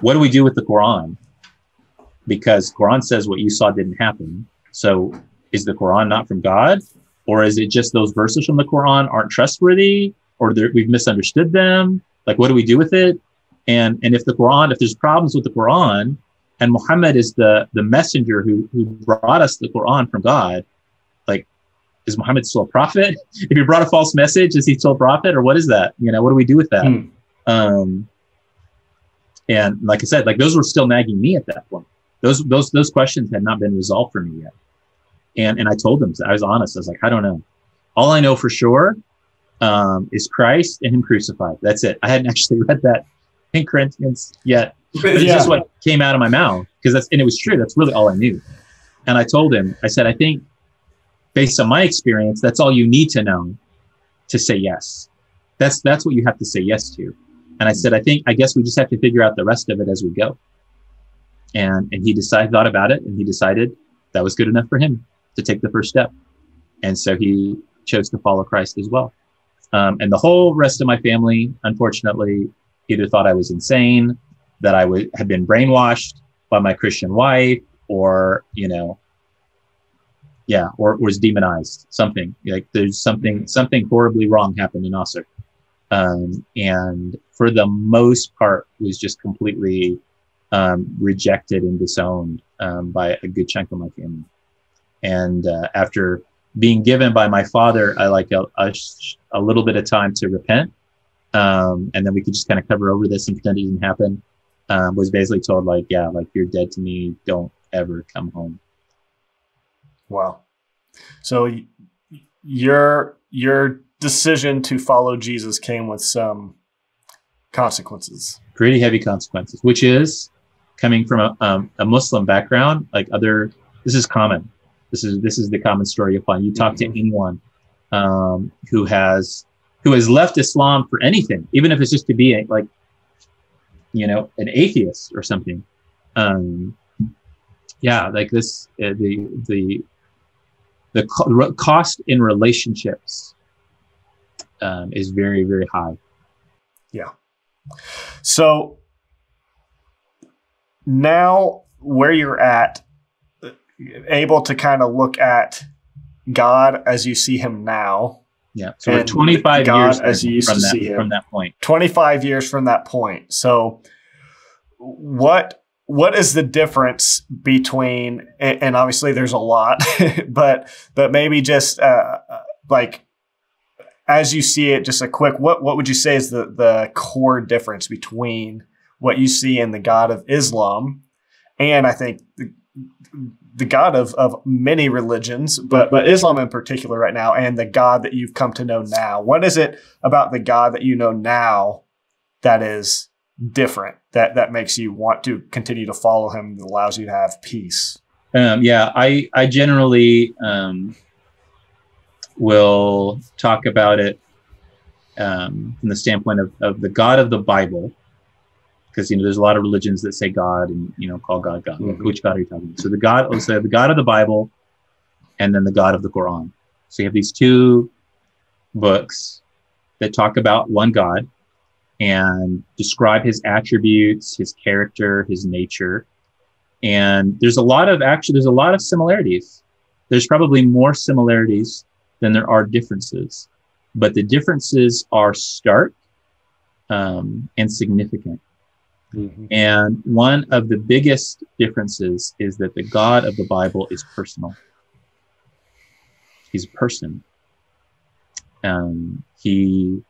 what do we do with the Quran? Because Quran says what you saw didn't happen. So is the Quran not from God? Or is it just those verses from the Quran aren't trustworthy or we've misunderstood them? Like, what do we do with it? And, and if the Quran, if there's problems with the Quran and Muhammad is the, the messenger who, who brought us the Quran from God, like, is Muhammad still a prophet? [laughs] If he brought a false message, is he still a prophet or what is that? You know, what do we do with that? Hmm. Um, and like I said, like those were still nagging me at that point. Those those those questions had not been resolved for me yet. And and I told them I was honest. I was like, I don't know. All I know for sure um, is Christ and Him crucified. That's it. I hadn't [laughs] actually read that in Corinthians yet. [laughs] But it's yeah. just what came out of my mouth because that's and it was true. That's really all I knew. And I told him, I said, I think based on my experience, that's all you need to know to say yes. That's that's what you have to say yes to. And I said, I think, I guess we just have to figure out the rest of it as we go. And, and he decided, thought about it and he decided that was good enough for him to take the first step. And so he chose to follow Christ as well. Um, and the whole rest of my family, unfortunately, either thought I was insane, that I would had been brainwashed by my Christian wife, or, you know, yeah, or was demonized, something like there's something, something horribly wrong happened in Nasser um, and for the most part was just completely um, rejected and disowned um, by a good chunk of my family. And uh, after being given by my father, I like a, a, a little bit of time to repent, um, and then we could just kind of cover over this and pretend it didn't happen. Um, was basically told like, yeah, like you're dead to me. Don't ever come home. Wow. So your your decision to follow Jesus came with some consequences. Pretty heavy consequences, which is coming from a, um, a Muslim background, like other. This is common. This is this is the common story you'll find. You talk mm-hmm. to anyone um, who has who has left Islam for anything, even if it's just to be a, like, you know, an atheist or something. Um, yeah, like this, uh, the the the co- cost in relationships um, is very very high. Yeah. So now where you're at, able to kind of look at God as you see Him now. Yeah. So we're 25 God years as you used from to that, see Him from that point. 25 years from that point. So what what is the difference between and obviously there's a lot [laughs] but but maybe just uh, uh, like as you see it just a quick what what would you say is the the core difference between what you see in the god of islam and i think the, the god of of many religions but but islam in particular right now and the god that you've come to know now. What is it about the god that you know now that is different that that makes you want to continue to follow him that allows you to have peace? Um, yeah i i generally um, will talk about it um, from the standpoint of, of the god of the bible because you know there's a lot of religions that say god and you know call god god mm-hmm. which god are you talking about so the god let's the god of the bible and then the god of the quran so you have these two books that talk about one god and describe his attributes, his character, his nature. And there's a lot of actually, there's a lot of similarities. There's probably more similarities than there are differences, but the differences are stark um, and significant. Mm-hmm. And one of the biggest differences is that the God of the Bible is personal. He's a person. Um, he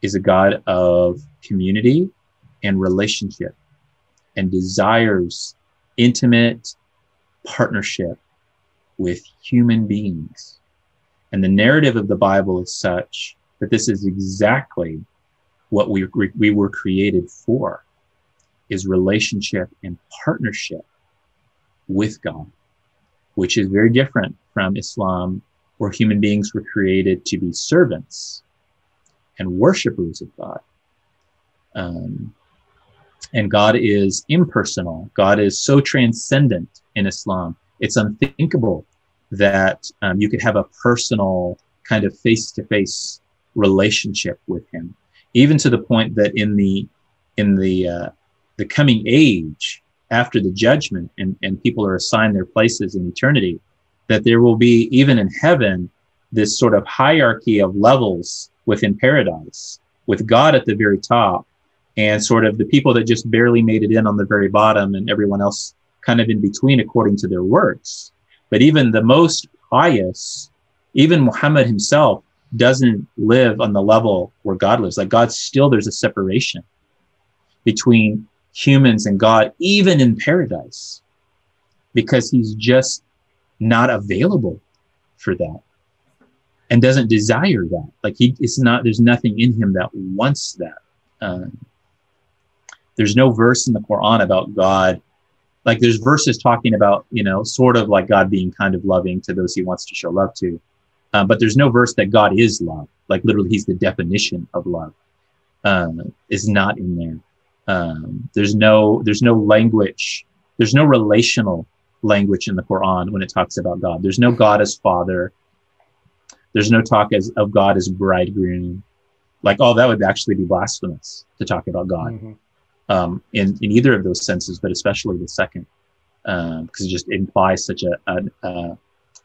is a God of community and relationship and desires intimate partnership with human beings. And the narrative of the Bible is such that this is exactly what we, we were created for is relationship and partnership with God, which is very different from Islam, where human beings were created to be servants and worshipers of God. Um, and God is impersonal. God is so transcendent in Islam. It's unthinkable that um, you could have a personal kind of face-to-face relationship with Him, even to the point that in the in the uh, the coming age after the judgment, and and people are assigned their places in eternity, that there will be even in heaven this sort of hierarchy of levels within paradise with God at the very top and sort of the people that just barely made it in on the very bottom and everyone else kind of in between according to their works. But even the most pious, even Muhammad himself doesn't live on the level where God lives. Like God still, there's a separation between humans and God, even in paradise, because he's just not available for that and doesn't desire that. Like he, it's not, there's nothing in him that wants that. Um, there's no verse in the Quran about God. Like there's verses talking about, you know, sort of like God being kind of loving to those he wants to show love to. Um, but there's no verse that God is love. Like literally he's the definition of love. Um, is not in there. Um, there's no, there's no language. There's no relational language in the Quran when it talks about God. There's no God as father. There's no talk as of God as bridegroom. Like, oh, that would actually be blasphemous to talk about God mm-hmm. um, in in either of those senses, but especially the second, because um, it just implies such a a, a,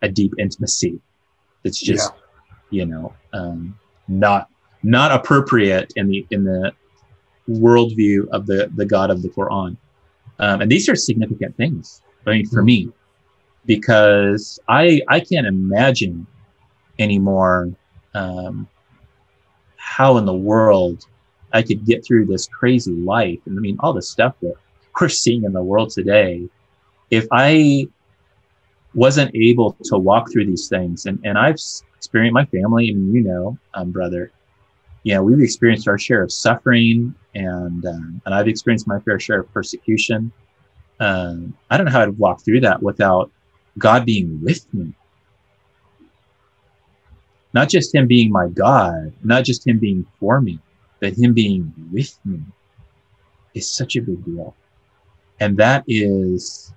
a deep intimacy. It's just, yeah. you know, um, not not appropriate in the in the worldview of the the God of the Quran. Um, and these are significant things. I mean, for mm-hmm. me, because I I can't imagine anymore um, how in the world I could get through this crazy life. And I mean, all the stuff that we're seeing in the world today if I wasn't able to walk through these things, and, and I've experienced my family, and you know, um, brother, know, we've experienced our share of suffering, and um, and I've experienced my fair share of persecution. Um, I don't know how I'd walk through that without God being with me. Not just Him being my God, not just Him being for me, but Him being with me is such a big deal. And that is,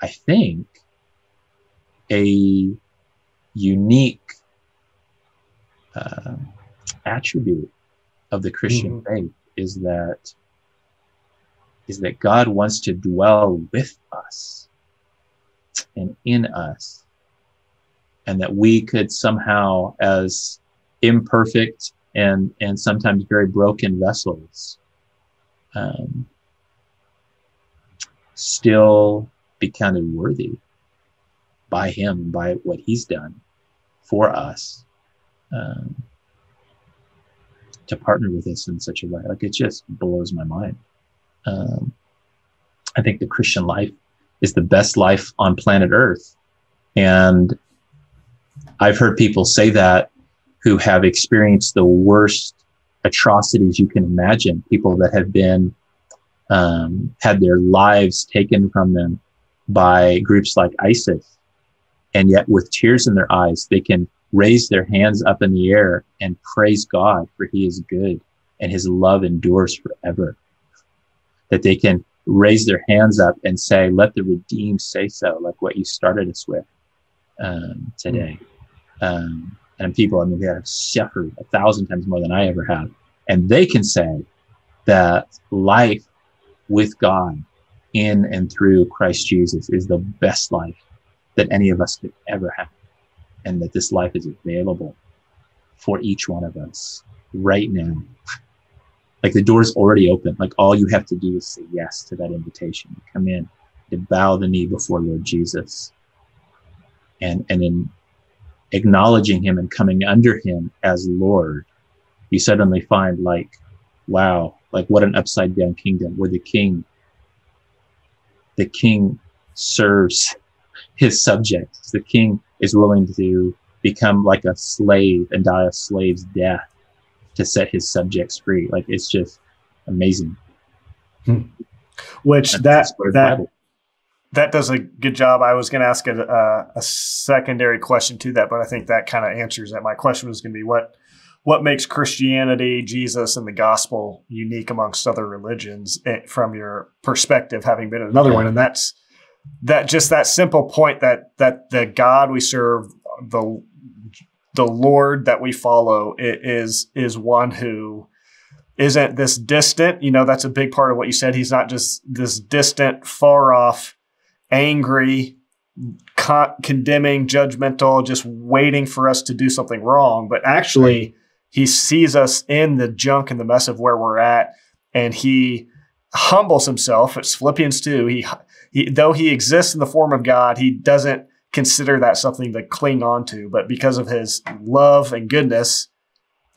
I think, a unique uh, attribute of the Christian mm-hmm. faith is that is that God wants to dwell with us and in us, and that we could somehow, as imperfect and and sometimes very broken vessels, um, still be counted worthy by Him, by what He's done for us, um, to partner with us in such a way. Like it just blows my mind. Um, I think the Christian life is the best life on planet Earth. And I've heard people say that who have experienced the worst atrocities you can imagine, people that have been um, had their lives taken from them by groups like ISIS. And yet, with tears in their eyes, they can raise their hands up in the air and praise God for He is good and His love endures forever. That they can raise their hands up and say, Let the redeemed say so, like what you started us with um, today. Um, and people, I mean, they have suffered a thousand times more than I ever have. And they can say that life with God in and through Christ Jesus is the best life that any of us could ever have. And that this life is available for each one of us right now. Like the door's already open. Like all you have to do is say yes to that invitation. Come in to bow the knee before Lord Jesus. And, and in acknowledging him and coming under him as Lord, you suddenly find like, wow, like what an upside down kingdom where the king, the king serves his subjects. The king is willing to become like a slave and die a slave's death to set his subjects free. Like it's just amazing. Hmm. Which that that that does a good job. I was going to ask a, a, a, secondary question to that, but I think that kind of answers that. My question was going to be what what makes Christianity, Jesus, and the gospel unique amongst other religions eh, from your perspective, having been another yeah. one, and that's that just that simple point that that the God we serve, the the Lord that we follow, is is one who isn't this distant. You know, that's a big part of what you said. He's not just this distant, far off angry, con- condemning, judgmental, just waiting for us to do something wrong. But actually, he sees us in the junk and the mess of where we're at, and he humbles himself. It's Philippians 2. He, he though he exists in the form of God, he doesn't consider that something to cling on to, but because of his love and goodness,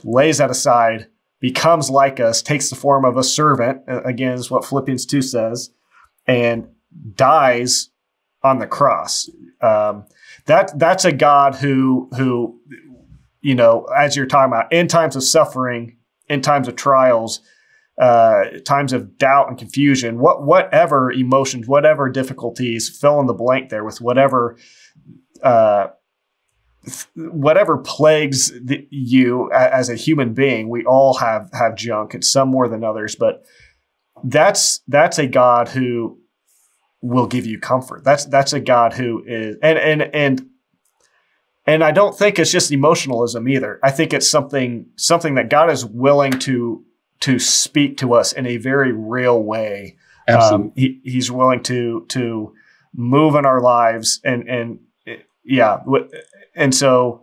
lays that aside, becomes like us, takes the form of a servant, again, is what Philippians 2 says, and dies on the cross. Um, that that's a God who who you know, as you're talking about, in times of suffering, in times of trials, uh, times of doubt and confusion, what whatever emotions, whatever difficulties, fill in the blank there with whatever. Uh, whatever plagues the, you as a human being, we all have have junk. It's some more than others, but that's that's a God who will give you comfort. That's that's a God who is and and and and I don't think it's just emotionalism either. I think it's something something that God is willing to to speak to us in a very real way. Absolutely. Um, he, he's willing to to move in our lives and and yeah, and so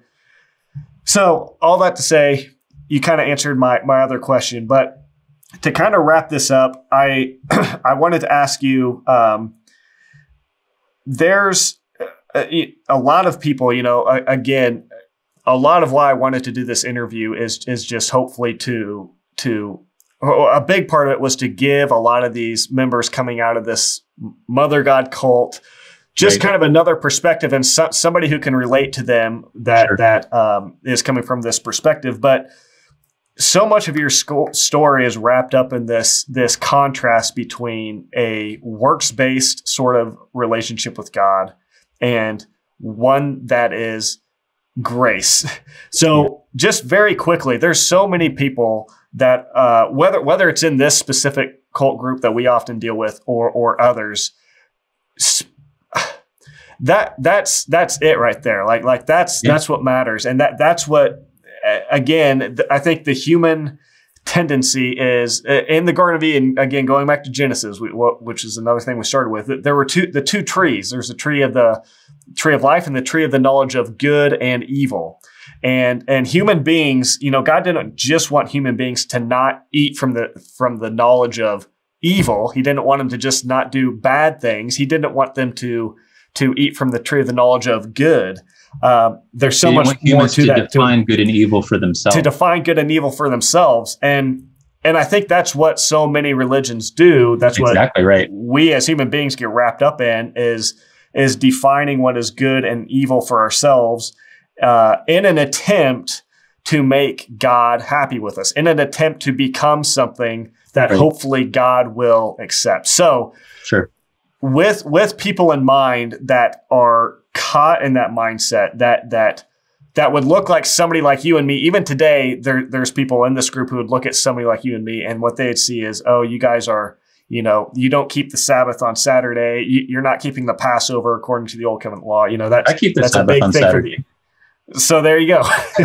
so all that to say, you kind of answered my my other question, but to kind of wrap this up, I [clears throat] I wanted to ask you. Um, there's a, uh, a lot of people, you know, again, a lot of why I wanted to do this interview is is just hopefully to to a big part of it was to give a lot of these members coming out of this mother god cult just right. kind of another perspective and so, somebody who can relate to them that sure. that um, is coming from this perspective but so much of your story is wrapped up in this this contrast between a works based sort of relationship with God and one that is grace. [laughs] So just very quickly, there's so many people that uh, whether whether it's in this specific cult group that we often deal with or or others. [sighs] That that's that's it right there. Like like that's yeah. that's what matters, and that that's what again, I think the human tendency is in the Garden of Eden. Again, going back to Genesis, which is another thing we started with. There were two the two trees. There's the tree of the tree of life and the tree of the knowledge of good and evil. And and human beings, you know, God didn't just want human beings to not eat from the from the knowledge of evil. He didn't want them to just not do bad things. He didn't want them to to eat from the tree of the knowledge of good. Uh, there's so much more to, to that. Define to, good and evil for themselves. To define good and evil for themselves, and and I think that's what so many religions do. That's exactly what right. We as human beings get wrapped up in is is defining what is good and evil for ourselves uh, in an attempt to make God happy with us, in an attempt to become something that right. hopefully God will accept. So, sure. With with people in mind that are caught in that mindset that that that would look like somebody like you and me. Even today, there, there's people in this group who would look at somebody like you and me, and what they'd see is, oh, you guys are, you know, you don't keep the Sabbath on Saturday. You, are not keeping the Passover according to the Old Covenant law. You know, that's, I keep the that's Sabbath a big thing Saturday. for you. So there you go. [laughs] [laughs]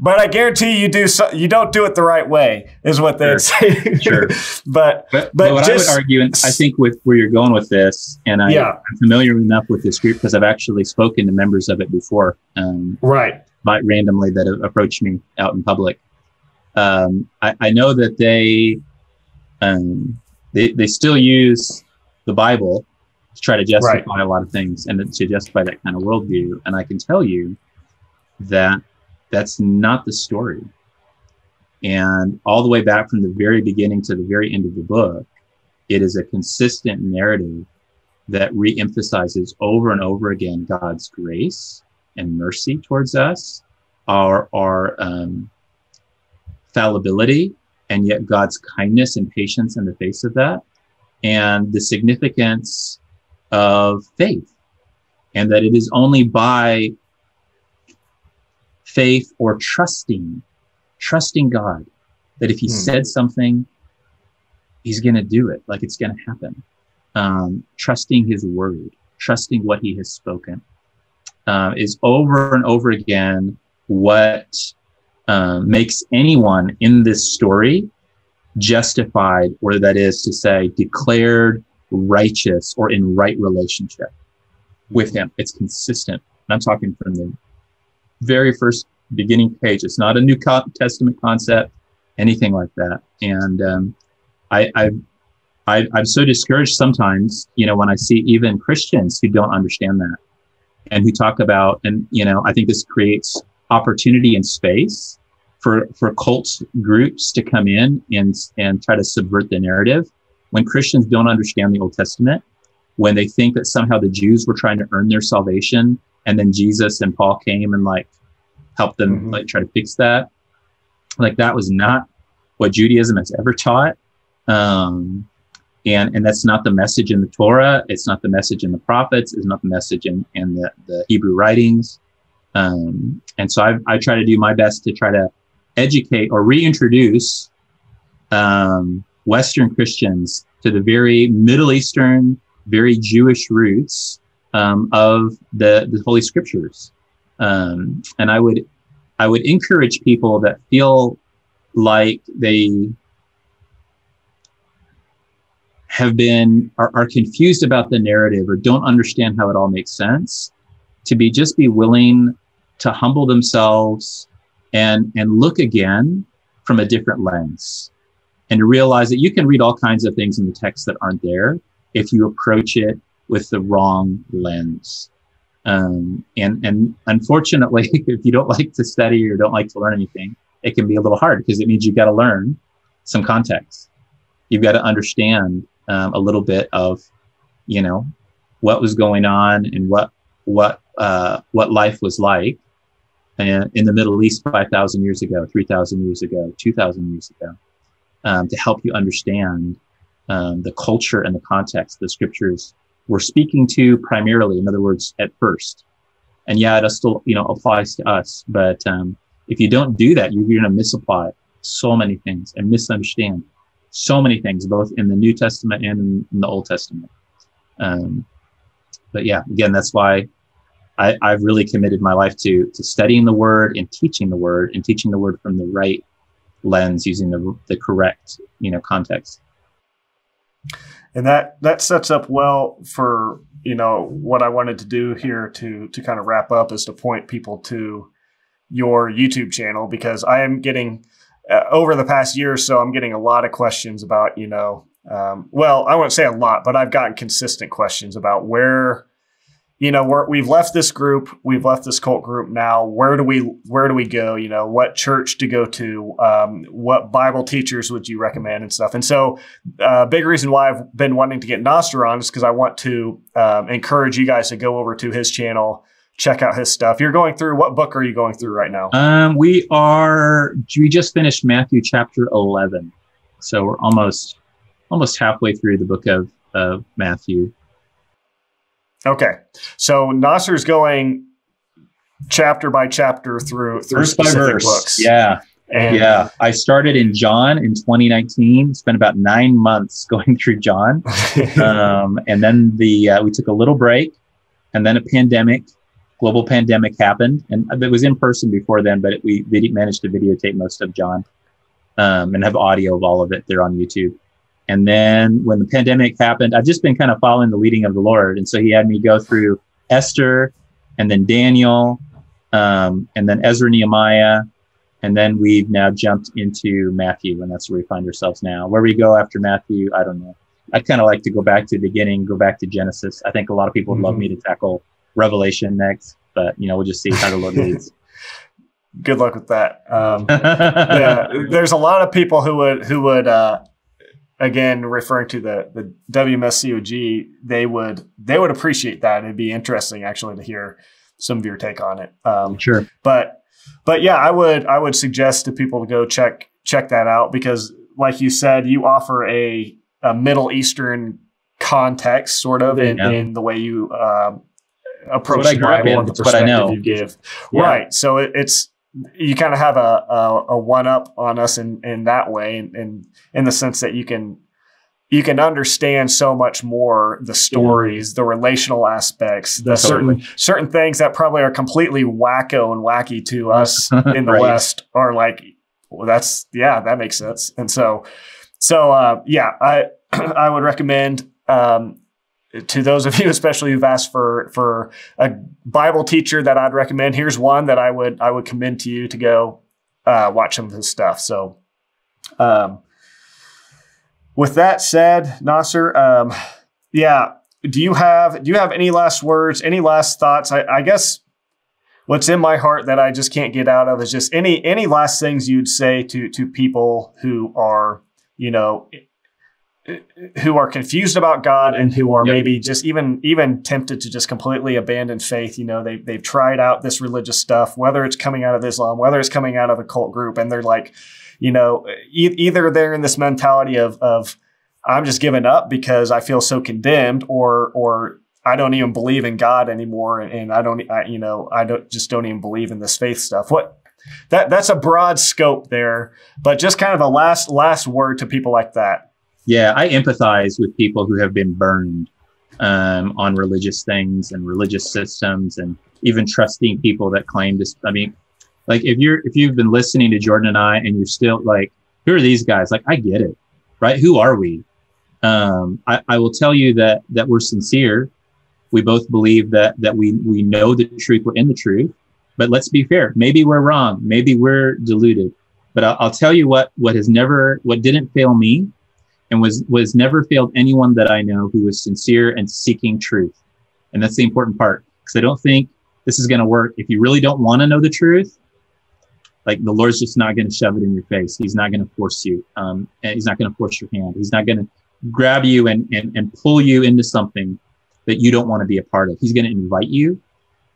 but I guarantee you do so, you don't do it the right way is what they'd sure. say. sure. [laughs] But, but, but what just, I would argue, and I think with where you're going with this, and I, am familiar enough with this group because I've actually spoken to members of it before. Um, right. By randomly that have approached me out in public. Um, I, I, know that they, um, they they still use the Bible to try to justify right. a lot of things and to justify that kind of worldview. And I can tell you that that's not the story. And all the way back from the very beginning to the very end of the book, it is a consistent narrative that re-emphasizes over and over again God's grace and mercy towards us, our our um, fallibility, and yet God's kindness and patience in the face of that, and the significance of faith, and that it is only by faith or trusting, trusting God, that if He hmm. said something, He's going to do it, like it's going to happen. Um, trusting His word, trusting what He has spoken, uh, is over and over again what uh, makes anyone in this story justified, or that is to say, declared righteous or in right relationship with him. It's consistent. And I'm talking from the very first beginning page. It's not a New Testament concept, anything like that. And um, I, I, I, I'm so discouraged sometimes, you know, when I see even Christians who don't understand that and who talk about, and, you know, I think this creates opportunity and space for, for cult groups to come in and, and try to subvert the narrative when Christians don't understand the Old Testament, when they think that somehow the Jews were trying to earn their salvation, and then Jesus and Paul came and like helped them mm-hmm. like try to fix that, like that was not what Judaism has ever taught. Um, and and that's not the message in the Torah. It's not the message in the prophets. It's not the message in, in the, the Hebrew writings. Um, and so I, I try to do my best to try to educate or reintroduce um, Western Christians to the very Middle Eastern, very Jewish roots um, of the, the Holy Scriptures. Um, and I would, I would encourage people that feel like they have been are, are confused about the narrative or don't understand how it all makes sense to be just be willing to humble themselves and and look again from a different lens and to realize that you can read all kinds of things in the text that aren't there if you approach it with the wrong lens. Um, and and unfortunately, [laughs] if you don't like to study or don't like to learn anything, it can be a little hard because it means you've got to learn some context. You've got to understand um, a little bit of, you know, what was going on and what what uh, what life was like in the Middle East 5,000 years ago, 3,000 years ago, 2,000 years ago, um, to help you understand um, the culture and the context the scriptures were speaking to primarily. In other words, at first, and yeah, it still you know applies to us. But um, if you don't do that, you're going to misapply so many things and misunderstand so many things, both in the New Testament and in, in the Old Testament. Um, but yeah, again, that's why I, I've really committed my life to to studying the Word and teaching the Word and teaching the Word from the right lens, using the the correct you know context. And that that sets up well for you know what I wanted to do here to to kind of wrap up is to point people to your YouTube channel because I am getting uh, over the past year or so I'm getting a lot of questions about you know um, well I won't say a lot but I've gotten consistent questions about where you know we're, we've left this group we've left this cult group now. Where do we where do we go? You know what church to go to? Um, what bible teachers would you recommend and stuff? And so a uh, big reason why i've been wanting to get on is because i want to um, encourage you guys to go over to his channel check out his stuff. You're going through what book are you going through right now? Um, we are we just finished matthew chapter 11 so we're almost almost halfway through the book of, of matthew Okay. So Nasser's going chapter by chapter through through verse specific verse. books. Yeah. And yeah, I started in John in 2019. Spent about nine months [laughs] going through John, [laughs] um, and then the uh, we took a little break, and then a pandemic, global pandemic happened, and it was in person before then, but it, we managed to videotape most of John, um, and have audio of all of it there on YouTube. And then when the pandemic happened, I've just been kind of following the leading of the Lord. And so he had me go through Esther and then Daniel um, and then Ezra Nehemiah. And then we've now jumped into Matthew, and that's where we find ourselves now. Where we go after Matthew, I don't know. I'd kind of like to go back to the beginning, go back to Genesis. I think a lot of people would mm-hmm. love me to tackle Revelation next, but you know, we'll just see how the Lord [laughs] leads. Good luck with that. Um, [laughs] yeah, there's a lot of people who would who would uh, again referring to the the WMSCOG, they would they would appreciate that. It'd be interesting actually to hear some of your take on it. Um, sure. But but yeah, I would I would suggest to people to go check check that out because, like you said, you offer a a Middle Eastern context, sort of in, yeah. in the way you um, approach the Bible and the perspective you give. Yeah. Right. So it, it's you kind of have a, a, a, one up on us in, in that way, in, in, in the sense that you can you can understand so much more the stories, the relational aspects, the certain certain things that probably are completely wacko and wacky to [laughs] us in the right. West are like, well, that's yeah, that makes sense. And so, so uh, yeah, I [clears throat] I would recommend um, to those of you, especially who've asked for for a Bible teacher that I'd recommend, here's one that I would I would commend to you to go uh, watch some of his stuff. So, um, with that said, Nasser, um, yeah, do you have do you have any last words, any last thoughts? I, I guess what's in my heart that I just can't get out of is just any any last things you'd say to to people who are you know who are confused about God and who are yep. maybe just even even tempted to just completely abandon faith. You know, they they've tried out this religious stuff, whether it's coming out of Islam, whether it's coming out of a cult group, and they're like, you know, e- either they're in this mentality of of I'm just giving up because I feel so condemned, or or I don't even believe in God anymore, and I don't, I, you know, I don't just don't even believe in this faith stuff. What that that's a broad scope there, but just kind of a last last word to people like that yeah, I empathize with people who have been burned um, on religious things and religious systems, and even trusting people that claim this. I mean, like if you're if you've been listening to Jordan and I, and you're still like, who are these guys? Like, I get it, right? Who are we? Um, I, I will tell you that that we're sincere. We both believe that that we we know the truth. We're in the truth. But let's be fair. Maybe we're wrong. Maybe we're deluded. But I'll, I'll tell you what what has never what didn't fail me and was was never failed anyone that I know who was sincere and seeking truth. And that's the important part because I don't think this is going to work if you really don't want to know the truth. like the Lord's just not going to shove it in your face. He's not going to force you. Um, and he's not going to force your hand. He's not going to grab you and, and, and pull you into something that you don't want to be a part of. He's going to invite you,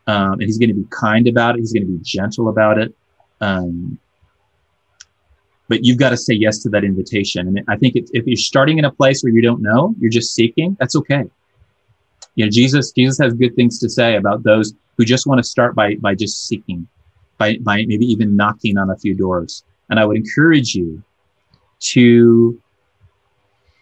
um, and he's going to be kind about it. He's going to be gentle about it. Um, but you've got to say yes to that invitation. And I think if you're starting in a place where you don't know, you're just seeking, that's okay. You know, Jesus, Jesus has good things to say about those who just want to start by, by just seeking, by, by maybe even knocking on a few doors. And I would encourage you to,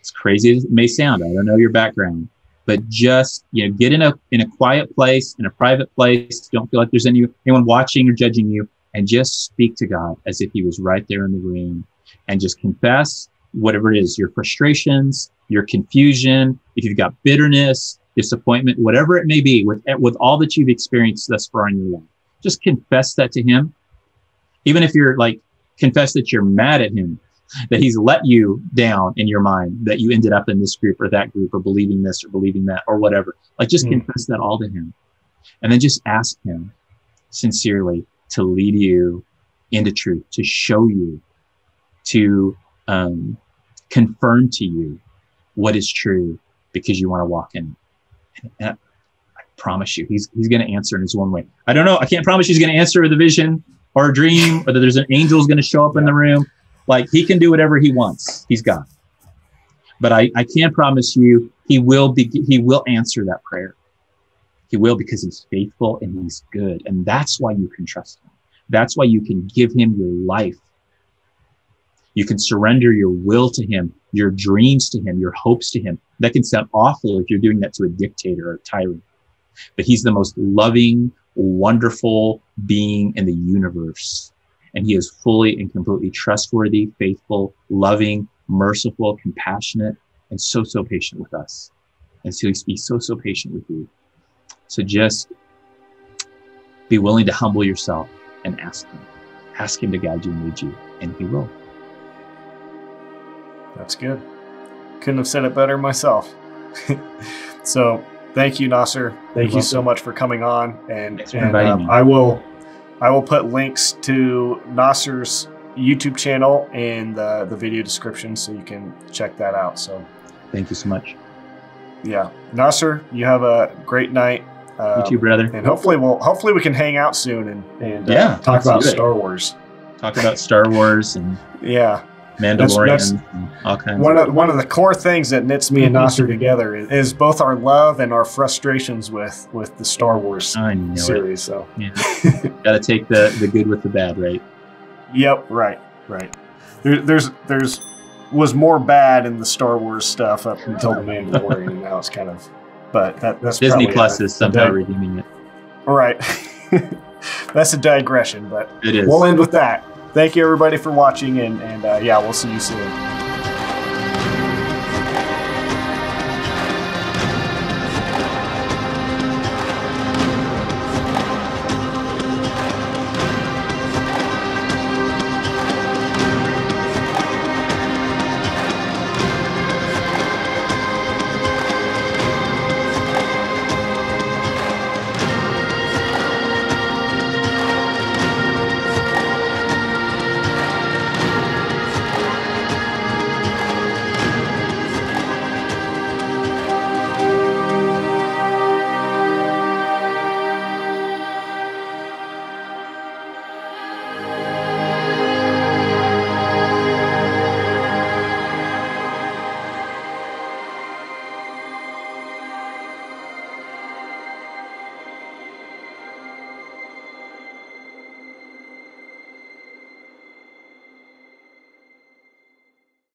as crazy as it may sound, I don't know your background, but just, you know, get in a, in a quiet place, in a private place. Don't feel like there's any, anyone watching or judging you and just speak to God as if he was right there in the room and just confess whatever it is, your frustrations, your confusion, if you've got bitterness, disappointment, whatever it may be, with, with all that you've experienced thus far in your life. Just confess that to him. Even if you're like, confess that you're mad at him, that he's let you down in your mind, that you ended up in this group or that group or believing this or believing that or whatever. Like just mm. confess that all to him. And then just ask him sincerely to lead you into truth, to show you, to um, confirm to you what is true because you want to walk in and I promise you, he's he's going to answer in his one way. I don't know. I can't promise he's going to answer the vision or a dream or that there's an angel's going to show up in the room. Like he can do whatever he wants. He's God. But I, I can promise you he will be he will answer that prayer. He will because he's faithful and he's good. And that's why you can trust him. That's why you can give him your life. You can surrender your will to him, your dreams to him, your hopes to him. That can sound awful if you're doing that to a dictator or a tyrant. But he's the most loving, wonderful being in the universe. And he is fully and completely trustworthy, faithful, loving, merciful, compassionate, and so, so patient with us. And so he's be so, so patient with you. So just be willing to humble yourself and ask him. Ask him to guide you and lead you, and he will. That's good. Couldn't have said it better myself. [laughs] so thank you, Nasser. Thank You're you so much for coming on. And, and um, I will I will put links to Nasser's YouTube channel in the, the video description so you can check that out. So thank you so much. Yeah. Nasser, you have a great night. Um, you too, brother. And hopefully we'll hopefully we can hang out soon and, and uh, yeah, talk about Star Wars. Talk about Star Wars and yeah. Mandalorian that's, that's and all kinds. One of, of one of the core things that knits me and Nasser [laughs] together is, is, both our love and our frustrations with with the Star Wars series. It. So yeah. [laughs] got to take the the good with the bad, right? Yep, right, right. There, there's there's was more bad in the Star Wars stuff up until the [laughs] Mandalorian, and now it's kind of. But that, that's Disney Plus a, is somehow redeeming it. All right, [laughs] that's a digression, but it is. We'll end with that thank you everybody for watching, and, and uh, yeah, we'll see you soon.